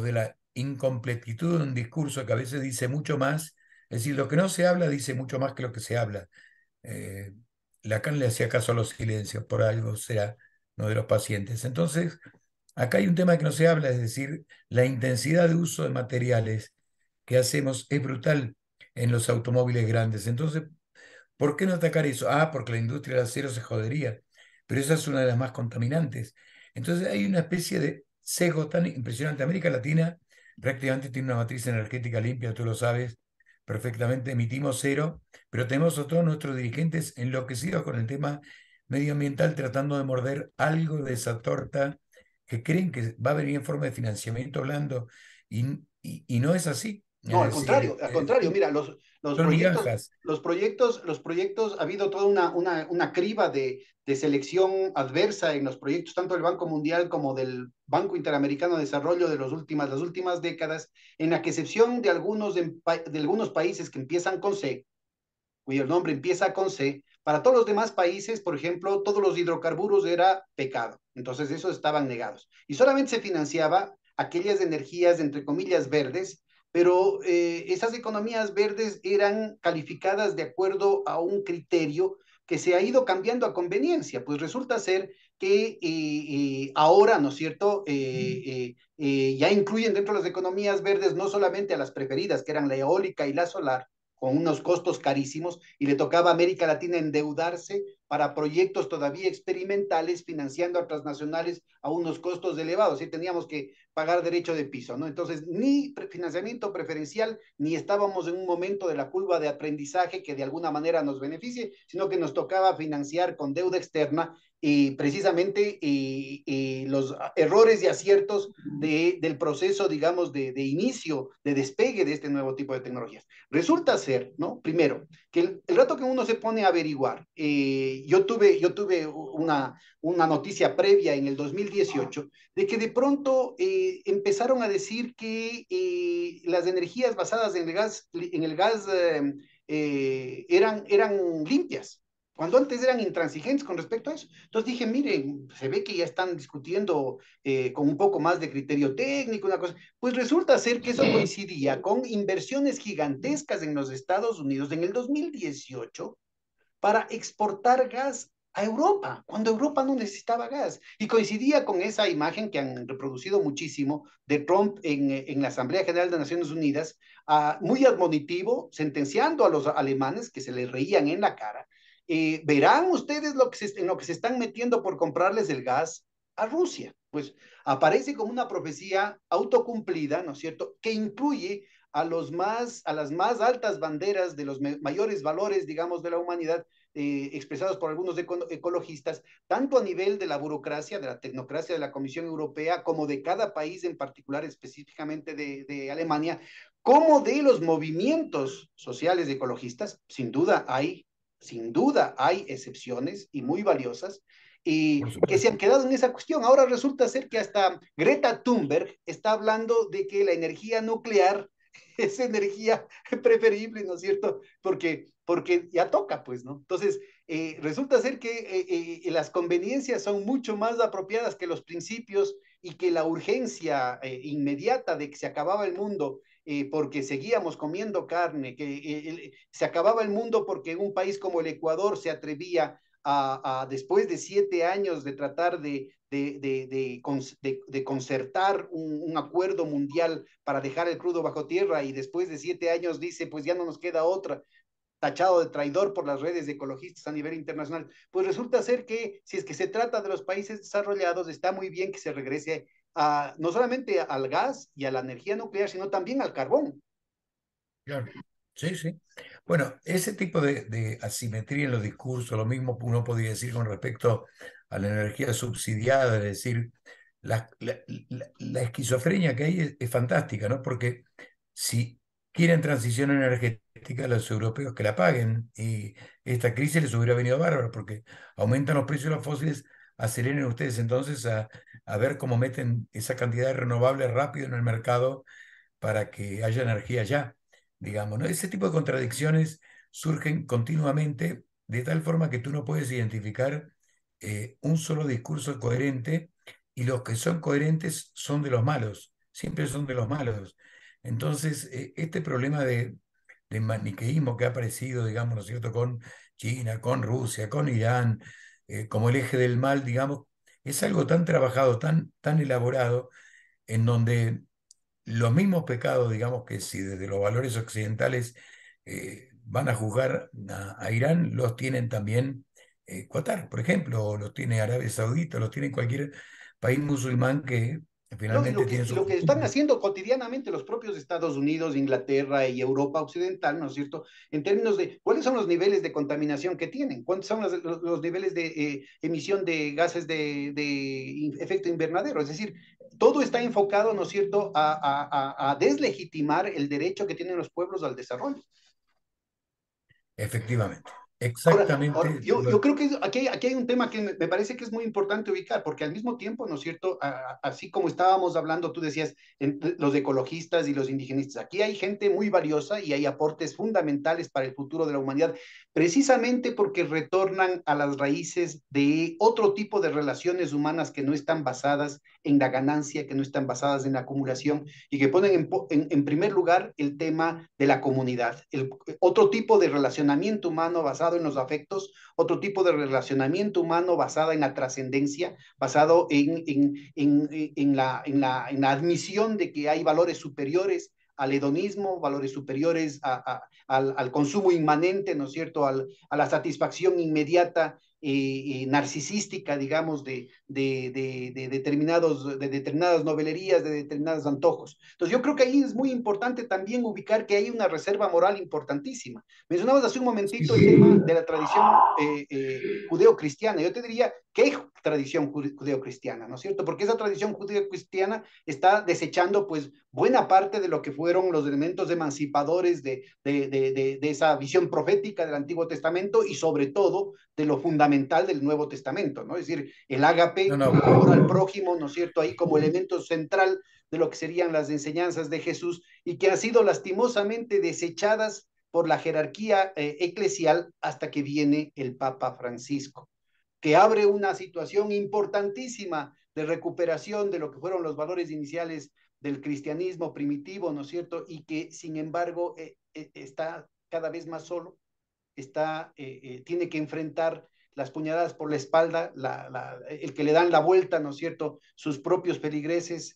de la incompletitud de un discurso que a veces dice mucho más, es decir, lo que no se habla dice mucho más que lo que se habla. Eh, Lacan le hacía caso a los silencios, por algo será uno de los pacientes. Entonces, acá hay un tema que no se habla, es decir, la intensidad de uso de materiales que hacemos es brutal en los automóviles grandes. Entonces, ¿por qué no atacar eso? Ah, porque la industria del acero se jodería pero esa es una de las más contaminantes. Entonces hay una especie de sesgo tan impresionante. América Latina prácticamente tiene una matriz energética limpia, tú lo sabes perfectamente, emitimos cero, pero tenemos a todos nuestros dirigentes enloquecidos con el tema medioambiental tratando de morder algo de esa torta que creen que va a venir en forma de financiamiento blando y, y no es así. No, al contrario, al contrario, mira, los, los proyectos, los proyectos, los proyectos, ha habido toda una, una, una criba de, de, selección adversa en los proyectos, tanto del Banco Mundial como del Banco Interamericano de Desarrollo de los últimas, las últimas décadas, en la que excepción de algunos, de, de algunos países que empiezan con C, cuyo nombre empieza con C, para todos los demás países, por ejemplo, todos los hidrocarburos era pecado, entonces esos estaban negados. Y solamente se financiaba aquellas energías, entre comillas, verdes, pero eh, esas economías verdes eran calificadas de acuerdo a un criterio que se ha ido cambiando a conveniencia, pues resulta ser que eh, eh, ahora, ¿no es cierto?, ya incluyen dentro de las economías verdes no solamente a las preferidas, que eran la eólica y la solar, con unos costos carísimos, y le tocaba a América Latina endeudarse para proyectos todavía experimentales, financiando a transnacionales a unos costos elevados, y teníamos que pagar derecho de piso, ¿no? Entonces, ni financiamiento preferencial, ni estábamos en un momento de la curva de aprendizaje que de alguna manera nos beneficie, sino que nos tocaba financiar con deuda externa y precisamente y, y los errores y aciertos de, del proceso, digamos, de, de, inicio, de despegue de este nuevo tipo de tecnologías. Resulta ser, ¿no? Primero, que el, el rato que uno se pone a averiguar, eh, yo tuve, yo tuve una, una noticia previa en el 2018 de que de pronto eh, empezaron a decir que eh, las energías basadas en el gas, en el gas eh, eran, eran limpias cuando antes eran intransigentes con respecto a eso. Entonces dije, miren, se ve que ya están discutiendo eh, con un poco más de criterio técnico, una cosa. Pues resulta ser que eso coincidía con inversiones gigantescas en los Estados Unidos en el 2018 para exportar gas a Europa, cuando Europa no necesitaba gas. Y coincidía con esa imagen que han reproducido muchísimo de Trump en, en la Asamblea General de Naciones Unidas, uh, muy admonitivo, sentenciando a los alemanes que se les reían en la cara, eh, verán ustedes lo que se, en lo que se están metiendo por comprarles el gas a Rusia. Pues aparece como una profecía autocumplida, ¿no es cierto?, que incluye a, los más, a las más altas banderas de los mayores valores, digamos, de la humanidad, eh, expresados por algunos eco ecologistas, tanto a nivel de la burocracia, de la tecnocracia de la Comisión Europea, como de cada país en particular, específicamente de, de Alemania, como de los movimientos sociales ecologistas. Sin duda hay sin duda hay excepciones y muy valiosas, y que se han quedado en esa cuestión. Ahora resulta ser que hasta Greta Thunberg está hablando de que la energía nuclear es energía preferible, ¿no es cierto? Porque, porque ya toca, pues, ¿no? Entonces, eh, resulta ser que eh, eh, las conveniencias son mucho más apropiadas que los principios y que la urgencia eh, inmediata de que se acababa el mundo eh, porque seguíamos comiendo carne, que eh, se acababa el mundo porque un país como el Ecuador se atrevía a, después de siete años de tratar de, de, de, de, de concertar un, un, acuerdo mundial para dejar el crudo bajo tierra y después de siete años dice, pues ya no nos queda otra, tachado de traidor por las redes de ecologistas a nivel internacional, pues resulta ser que si es que se trata de los países desarrollados, está muy bien que se regrese no solamente al gas y a la energía nuclear, sino también al carbón. Claro, sí, sí. Bueno, ese tipo de, asimetría en los discursos, lo mismo uno podría decir con respecto a la energía subsidiada, es decir, la, la esquizofrenia que hay es, es, fantástica, ¿no? Porque si quieren transición energética, los europeos que la paguen, y esta crisis les hubiera venido bárbaro, porque aumentan los precios de los fósiles aceleren ustedes entonces a, a, ver cómo meten esa cantidad de renovables rápido en el mercado para que haya energía ya, digamos, ¿no? Ese tipo de contradicciones surgen continuamente de tal forma que tú no puedes identificar eh, un solo discurso coherente y los que son coherentes son de los malos, siempre son de los malos. Entonces, eh, este problema de, de maniqueísmo que ha aparecido, digamos, ¿no es cierto?, con China, con Rusia, con Irán, eh, como el eje del mal, digamos, es algo tan trabajado, tan, tan elaborado, en donde los mismos pecados, digamos, que si desde los valores occidentales eh, van a juzgar a, Irán, los tienen también eh, Qatar, por ejemplo, o los tiene Arabia Saudita, los tiene cualquier país musulmán que Finalmente lo, que, lo, que, están haciendo cotidianamente los propios Estados Unidos, Inglaterra y Europa Occidental, ¿no es cierto? En términos de cuáles son los niveles de contaminación que tienen, cuántos son los, los, los niveles de eh, emisión de gases de, de, efecto invernadero. Es decir, todo está enfocado, ¿no es cierto?, a, a, a deslegitimar el derecho que tienen los pueblos al desarrollo. Efectivamente. Exactamente. Ahora, ahora, yo, yo, creo que aquí, aquí, hay un tema que me parece que es muy importante ubicar, porque al mismo tiempo, ¿no es cierto? A, así como estábamos hablando, tú decías, los ecologistas y los indigenistas, aquí hay gente muy valiosa y hay aportes fundamentales para el futuro de la humanidad, precisamente porque retornan a las raíces de otro tipo de relaciones humanas que no están basadas en la ganancia, que no están basadas en la acumulación y que ponen en, primer lugar el tema de la comunidad, otro tipo de relacionamiento humano basado en los afectos, otro tipo de relacionamiento humano basado en la trascendencia, basado en la admisión de que hay valores superiores al hedonismo, valores superiores a, a, al, al, consumo inmanente, ¿no es cierto?, al, a la satisfacción inmediata eh, eh, narcisística, digamos, de, de, de, determinados, de determinadas novelerías, de determinados antojos. Entonces yo creo que ahí es muy importante también ubicar que hay una reserva moral importantísima. Mencionabas hace un momentito el tema de la tradición eh, judeo-cristiana. Yo te diría, ¿qué tradición judeo-cristiana, ¿no es cierto? Porque esa tradición judeo-cristiana está desechando pues buena parte de lo que fueron los elementos emancipadores de, de, de, de, esa visión profética del Antiguo Testamento y sobre todo de lo fundamental del Nuevo Testamento, ¿no? Es decir, el ágape, no, amor al prójimo, ¿no es cierto? Ahí como elemento central de lo que serían las enseñanzas de Jesús y que han sido lastimosamente desechadas por la jerarquía eh, eclesial hasta que viene el Papa Francisco, que abre una situación importantísima de recuperación de lo que fueron los valores iniciales del cristianismo primitivo, ¿no es cierto? Y que, sin embargo, eh, eh, está cada vez más solo, está, eh, tiene que enfrentar las puñaladas por la espalda, el que le dan la vuelta, ¿no es cierto?, sus propios peligreses,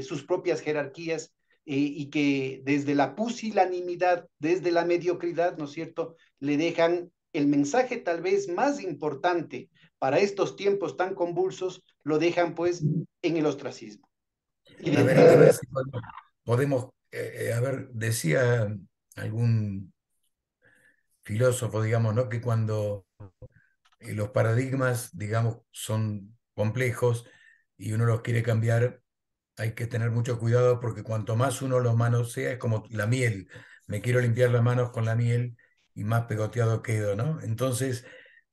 sus propias jerarquías, y que desde la pusilanimidad, desde la mediocridad, ¿no es cierto?, le dejan el mensaje tal vez más importante para estos tiempos tan convulsos, lo dejan pues en el ostracismo. A ver, a ver si podemos, eh, a ver, decía algún filósofo, digamos, ¿no? Que cuando eh, los paradigmas, digamos, son complejos y uno los quiere cambiar, hay que tener mucho cuidado porque cuanto más uno los manosea, es como la miel. Me quiero limpiar las manos con la miel y más pegoteado quedo, ¿no? Entonces,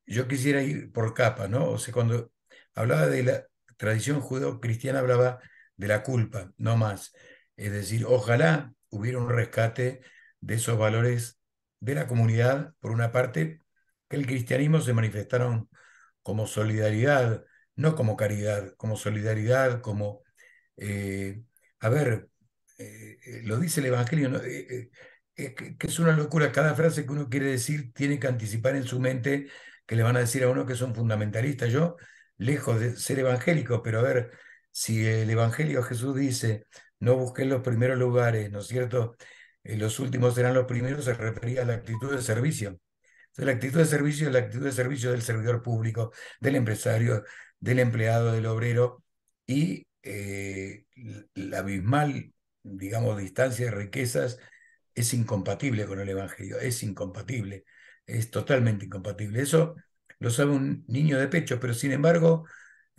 yo quisiera ir por capa, ¿no? O sea, cuando hablaba de la tradición judeo-cristiana, hablaba de la culpa, no más. Es decir, ojalá hubiera un rescate de esos valores de la comunidad, por una parte, que el cristianismo se manifestaron como solidaridad, no como caridad, como solidaridad, como, eh, a ver, eh, eh, lo dice el Evangelio, que, que, es una locura, cada frase que uno quiere decir tiene que anticipar en su mente que le van a decir a uno que son fundamentalistas. Yo, lejos de ser evangélico, pero a ver, si el Evangelio Jesús dice, no busquen los primeros lugares, ¿no es cierto? Eh, los últimos serán los primeros, se refería a la actitud de servicio. Entonces, la actitud de servicio es la actitud de servicio del servidor público, del empresario, del empleado, del obrero, y eh, la abismal, digamos, distancia de riquezas es incompatible con el Evangelio, es incompatible, es totalmente incompatible. Eso lo sabe un niño de pecho, pero sin embargo,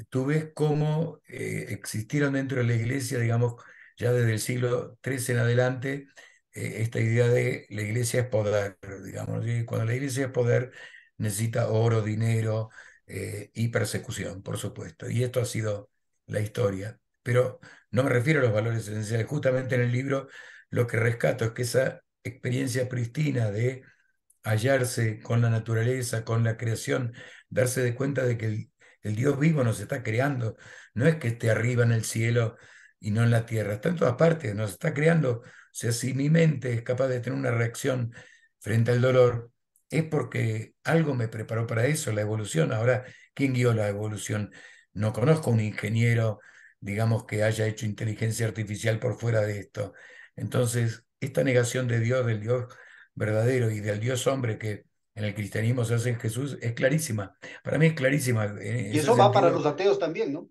tú ves cómo eh, existieron dentro de la iglesia, digamos, ya desde el siglo XIII en adelante, eh, esta idea de la iglesia es poder, digamos, cuando la iglesia es poder, necesita oro, dinero eh, y persecución, por supuesto. Y esto ha sido la historia. Pero no me refiero a los valores esenciales. Justamente en el libro lo que rescato es que esa experiencia pristina de hallarse con la naturaleza, con la creación, darse de cuenta de que el, el Dios vivo nos está creando. No es que esté arriba en el cielo y no en la tierra, está en todas partes, nos está creando. O sea, si mi mente es capaz de tener una reacción frente al dolor, es porque algo me preparó para eso, la evolución. Ahora, ¿quién guió la evolución? No conozco un ingeniero, digamos, que haya hecho inteligencia artificial por fuera de esto. Entonces, esta negación de Dios, del Dios verdadero y del Dios hombre que en el cristianismo se hace en Jesús es clarísima. Para mí es clarísima. y eso va para los ateos también, ¿no?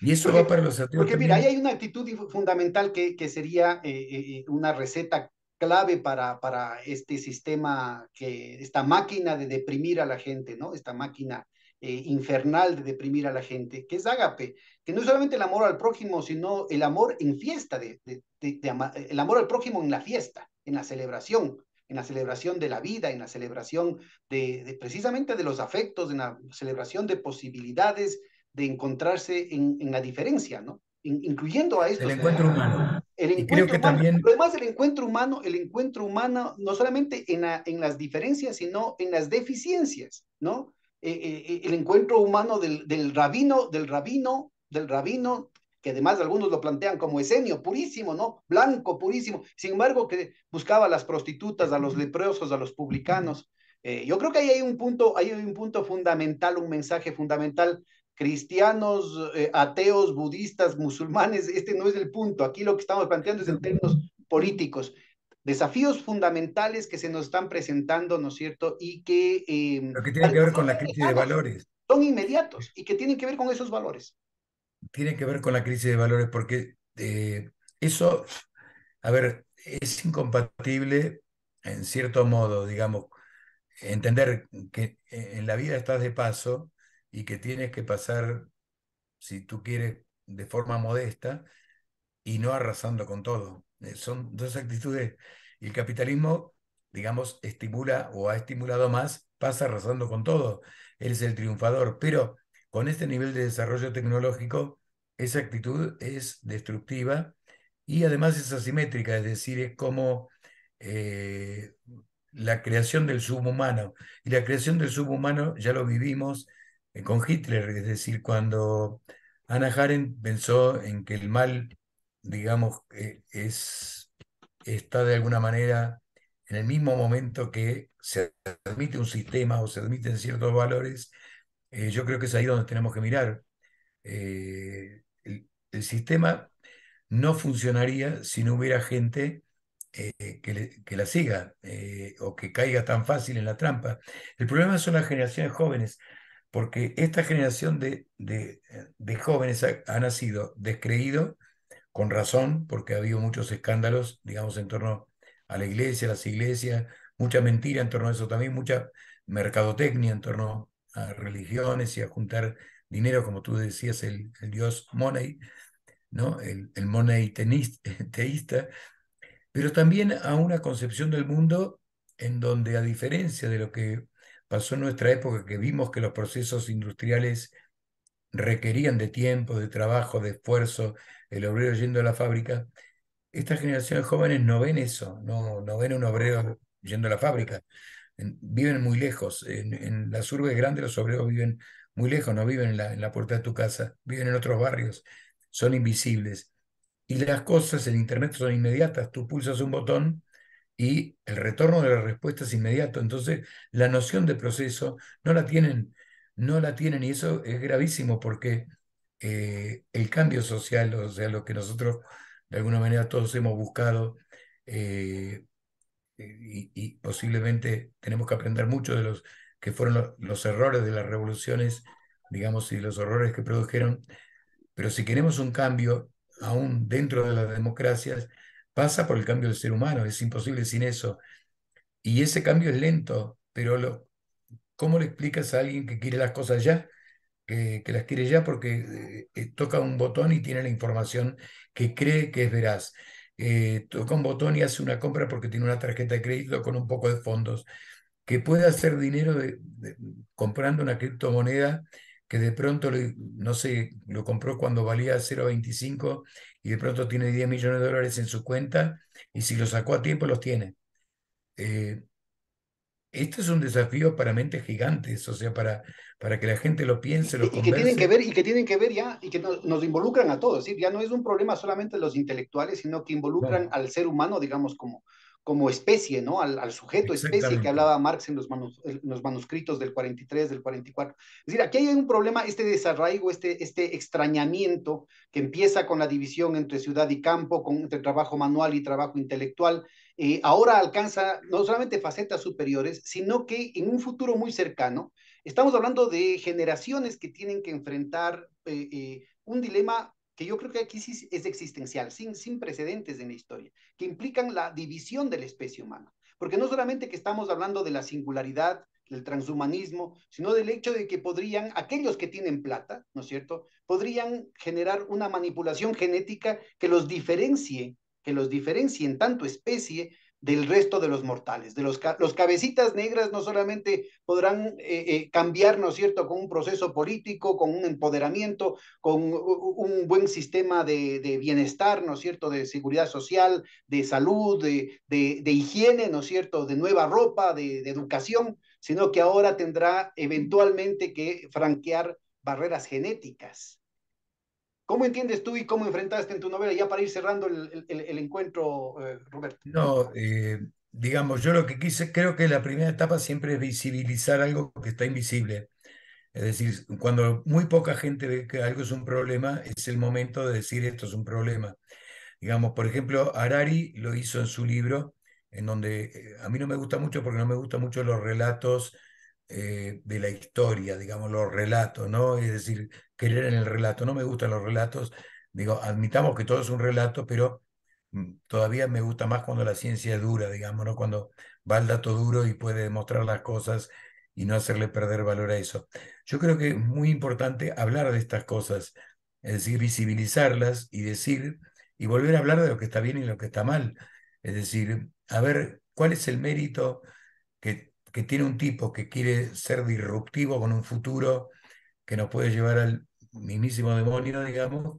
Y eso va para los ateos. Porque mira, ahí hay una actitud fundamental que, que sería eh, eh, eh, una receta clave para, para este sistema, que, esta máquina de deprimir a la gente, ¿no? Esta máquina infernal de deprimir a la gente, que es ágape, que no es solamente el amor al prójimo, sino el amor en fiesta, de, de, de, el amor al prójimo en la fiesta, en la celebración, en la celebración de la vida, en la celebración de, precisamente de los afectos, en la celebración de posibilidades de encontrarse en, en la diferencia, ¿no? incluyendo a esto. El encuentro humano. El encuentro creo que también... Además, el encuentro humano, el encuentro humano, no solamente en, la, en las diferencias, sino en las deficiencias, ¿no? Eh, eh, eh, el encuentro humano del, del rabino, del rabino, del rabino que además algunos lo plantean como esenio, purísimo, ¿no? Blanco, purísimo. Sin embargo, que buscaba a las prostitutas, a los leprosos, a los publicanos. Eh, yo creo que ahí hay un punto, hay un punto fundamental, un mensaje fundamental. Cristianos, eh, ateos, budistas, musulmanes, este no es el punto. Aquí lo que estamos planteando es en términos políticos. desafíos fundamentales que se nos están presentando, ¿no es cierto? Y que... Eh, Lo que tiene que ver con la crisis de valores. Son inmediatos y que tienen que ver con esos valores. Tiene que ver con la crisis de valores porque eh, eso, a ver, es incompatible en cierto modo, digamos, entender que en la vida estás de paso y que tienes que pasar, si tú quieres, de forma modesta y no arrasando con todo. Eh, son dos actitudes. Y el capitalismo, digamos, estimula o ha estimulado más, pasa arrasando con todo. Él es el triunfador. Pero con este nivel de desarrollo tecnológico, esa actitud es destructiva y además es asimétrica, es decir, es como eh, la creación del subhumano. Y la creación del subhumano ya lo vivimos eh, con Hitler, es decir, cuando Anna Arendt pensó en que el mal, digamos, eh, es, está de alguna manera en el mismo momento que se admite un sistema o se admiten ciertos valores, yo creo que es ahí donde tenemos que mirar. el, sistema no funcionaría si no hubiera gente eh, que, la siga eh, o que caiga tan fácil en la trampa. El problema son las generaciones jóvenes, porque esta generación de, de, jóvenes ha, nacido descreído, con razón, porque ha habido muchos escándalos, digamos, en torno a la iglesia, las iglesias, mucha mentira en torno a eso también, mucha mercadotecnia en torno a religiones y a juntar dinero, como tú decías, el, dios Money, ¿no? el, el Money teísta, pero también a una concepción del mundo en donde, a diferencia de lo que pasó en nuestra época, que vimos que los procesos industriales requerían de tiempo, de trabajo, de esfuerzo, el obrero yendo a la fábrica, estas generaciones jóvenes no ven eso, no, no ven un obrero yendo a la fábrica, viven muy lejos, en, las urbes grandes los obreros viven muy lejos, no viven en la, puerta de tu casa, viven en otros barrios, son invisibles. Y las cosas en Internet son inmediatas. Tú pulsas un botón y el retorno de la respuesta es inmediato. Entonces, la noción de proceso no la tienen, no la tienen y eso es gravísimo porque eh, el cambio social, o sea, lo que nosotros de alguna manera todos hemos buscado eh, y, posiblemente tenemos que aprender mucho de los que fueron los, errores de las revoluciones, digamos, y los horrores que produjeron. Pero si queremos un cambio aún dentro de las democracias, pasa por el cambio del ser humano, es imposible sin eso. Y ese cambio es lento, pero lo, ¿cómo le explicas a alguien que quiere las cosas ya? Que, las quiere ya porque eh, eh, toca un botón y tiene la información que cree que es veraz. Eh, toca un botón y hace una compra porque tiene una tarjeta de crédito con un poco de fondos. Que puede hacer dinero comprando una criptomoneda que de pronto, no sé, lo compró cuando valía 0,25 y de pronto tiene 10 millones de dólares en su cuenta y si lo sacó a tiempo los tiene. Eh, este es un desafío para mentes gigantes, o sea, para, para que la gente lo piense, lo y, y que tienen que ver Y que tienen que ver ya, y que nos, involucran a todos, ¿sí? ya no es un problema solamente de los intelectuales, sino que involucran al ser humano, digamos, como, como especie, ¿no? Al, sujeto especie que hablaba Marx en los, los, manuscritos del 43, del 44. Es decir, aquí hay un problema, este desarraigo, este, este extrañamiento que empieza con la división entre ciudad y campo, con, entre trabajo manual y trabajo intelectual, eh, ahora alcanza no solamente facetas superiores, sino que en un futuro muy cercano, estamos hablando de generaciones que tienen que enfrentar eh, eh, un dilema que yo creo que aquí es existencial, sin, sin precedentes en la historia, que implican la división de la especie humana. Porque no solamente que estamos hablando de la singularidad, del transhumanismo, sino del hecho de que podrían, aquellos que tienen plata, ¿no es cierto?, podrían generar una manipulación genética que los diferencie, que los diferencie en tanto especie del resto de los mortales. De los, los cabecitas negras no solamente podrán eh, eh, cambiar, ¿no es cierto?, con un proceso político, con un empoderamiento, con un buen sistema de, de bienestar, ¿no es cierto?, de seguridad social, de salud, de, de, de higiene, ¿no es cierto?, de nueva ropa, de, educación, sino que ahora tendrá eventualmente que franquear barreras genéticas. ¿Cómo entiendes tú y cómo enfrentaste en tu novela, ya para ir cerrando el, encuentro, eh, Roberto? No, eh, digamos, yo lo que quise, creo que la primera etapa siempre es visibilizar algo que está invisible. Es decir, cuando muy poca gente ve que algo es un problema, es el momento de decir esto es un problema. Digamos, por ejemplo, Harari lo hizo en su libro en donde eh, a mí no me gusta mucho porque no me gustan mucho los relatos de la historia, digamos, los relatos, ¿no? Es decir, querer en el relato. No me gustan los relatos, digo, admitamos que todo es un relato, pero mm, todavía me gusta más cuando la ciencia es dura, digamos, ¿no? Cuando va el dato duro y puede demostrar las cosas y no hacerle perder valor a eso. Yo creo que es muy importante hablar de estas cosas, es decir, visibilizarlas y decir, y volver a hablar de lo que está bien y lo que está mal. Es decir, a ver, ¿cuál es el mérito que, que tiene un tipo que quiere ser disruptivo con un futuro que nos puede llevar al mismísimo demonio, digamos,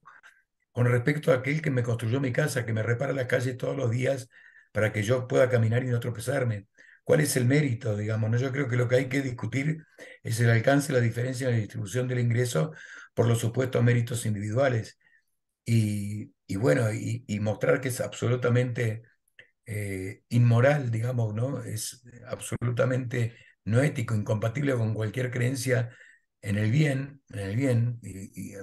con respecto a aquel que me construyó mi casa, que me repara la calle todos los días para que yo pueda caminar y no tropezarme? ¿Cuál es el mérito, digamos? ¿no? Yo creo que lo que hay que discutir es el alcance, la diferencia en la distribución del ingreso por los supuestos méritos individuales. Y, bueno, y, y, mostrar que es absolutamente eh, inmoral, digamos, ¿no? Es absolutamente no ético, incompatible con cualquier creencia en el bien, en el bien, y,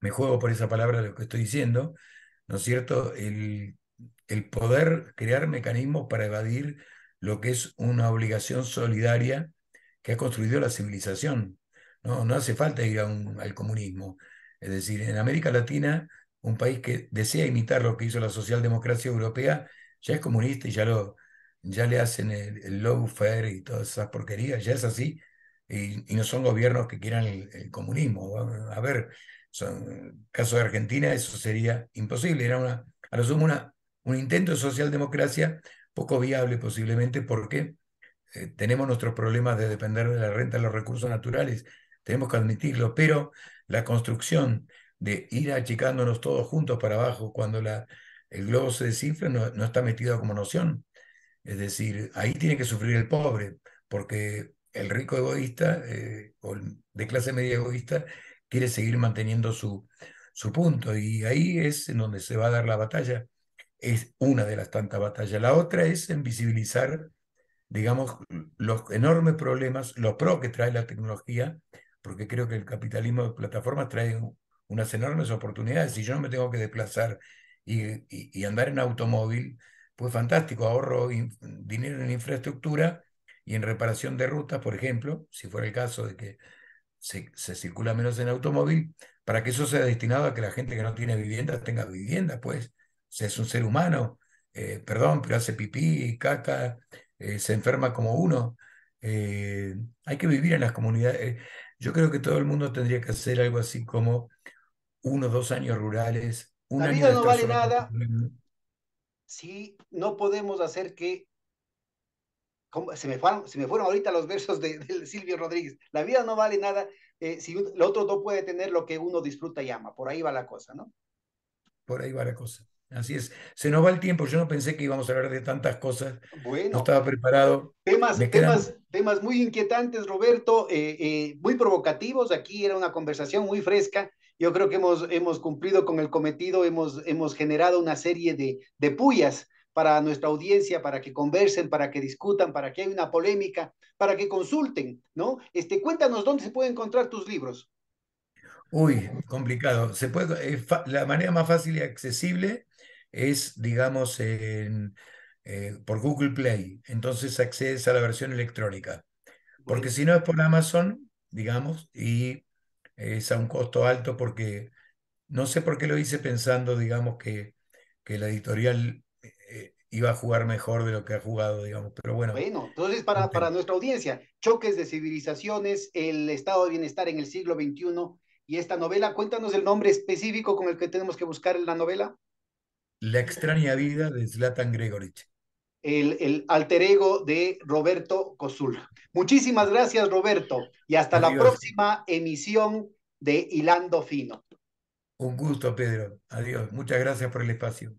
me, juego por esa palabra lo que estoy diciendo, ¿no es cierto? El, poder crear mecanismos para evadir lo que es una obligación solidaria que ha construido la civilización. No, no hace falta ir al comunismo. Es decir, en América Latina un país que desea imitar lo que hizo la socialdemocracia europea, ya es comunista y ya, lo, ya le hacen el, el lawfare y todas esas porquerías, ya es así, y, no son gobiernos que quieran el, el comunismo. A ver, son, caso de Argentina, eso sería imposible, era una, a lo sumo una, un intento de socialdemocracia poco viable posiblemente porque eh, tenemos nuestros problemas de depender de la renta de los recursos naturales, tenemos que admitirlo, pero la construcción de ir achicándonos todos juntos para abajo cuando el globo se desinfla no, no está metido como noción. Es decir, ahí tiene que sufrir el pobre, porque el rico egoísta eh, o de clase media egoísta quiere seguir manteniendo su, su punto y ahí es en donde se va a dar la batalla. Es una de las tantas batallas. La otra es en visibilizar, digamos, los enormes problemas, lo pro que trae la tecnología, porque creo que el capitalismo de plataformas trae unas enormes oportunidades. Si yo no me tengo que desplazar y, y andar en automóvil, pues fantástico, ahorro dinero en infraestructura y en reparación de rutas, por ejemplo, si fuera el caso de que se, se, circula menos en automóvil, para que eso sea destinado a que la gente que no tiene vivienda tenga vivienda, pues. Sea, es un ser humano, eh, perdón, pero hace pipí, caca, eh, se enferma como uno. Eh, hay que vivir en las comunidades. yo creo que todo el mundo tendría que hacer algo así como uno, dos años rurales. Un la año vida no vale nada si no podemos hacer que se me, fueron, se me fueron ahorita los versos de, de, Silvio Rodríguez. La vida no vale nada eh, si el otro no puede tener lo que uno disfruta y ama. Por ahí va la cosa, ¿no? Por ahí va la cosa. Así es. Se nos va el tiempo. Yo no pensé que íbamos a hablar de tantas cosas. Bueno. No estaba preparado. Temas, temas, temas muy inquietantes, Roberto, eh, eh, muy provocativos. Aquí era una conversación muy fresca. Yo creo que hemos, hemos cumplido con el cometido, hemos, hemos generado una serie de, de pullas para nuestra audiencia, para que conversen, para que discutan, para que haya una polémica, para que consulten, ¿no? Este, cuéntanos dónde se pueden encontrar tus libros. Uy, complicado. Se puede, eh, la manera más fácil y accesible es, digamos, en, eh, por Google Play. Entonces accedes a la versión electrónica. Porque si no es por Amazon, digamos, y es a un costo alto porque no sé por qué lo hice pensando, digamos, que, que la editorial iba a jugar mejor de lo que ha jugado, digamos, pero bueno. Bueno, entonces para, para nuestra audiencia, choques de civilizaciones, el estado de bienestar en el siglo XXI y esta novela, cuéntanos el nombre específico con el que tenemos que buscar en la novela. La extraña vida de Zlatan Gregorich. El, el, alter ego de Roberto Cosul. Muchísimas gracias, Roberto, y hasta Adiós. la próxima emisión de Hilando Fino. Un gusto, Pedro. Adiós. Muchas gracias por el espacio.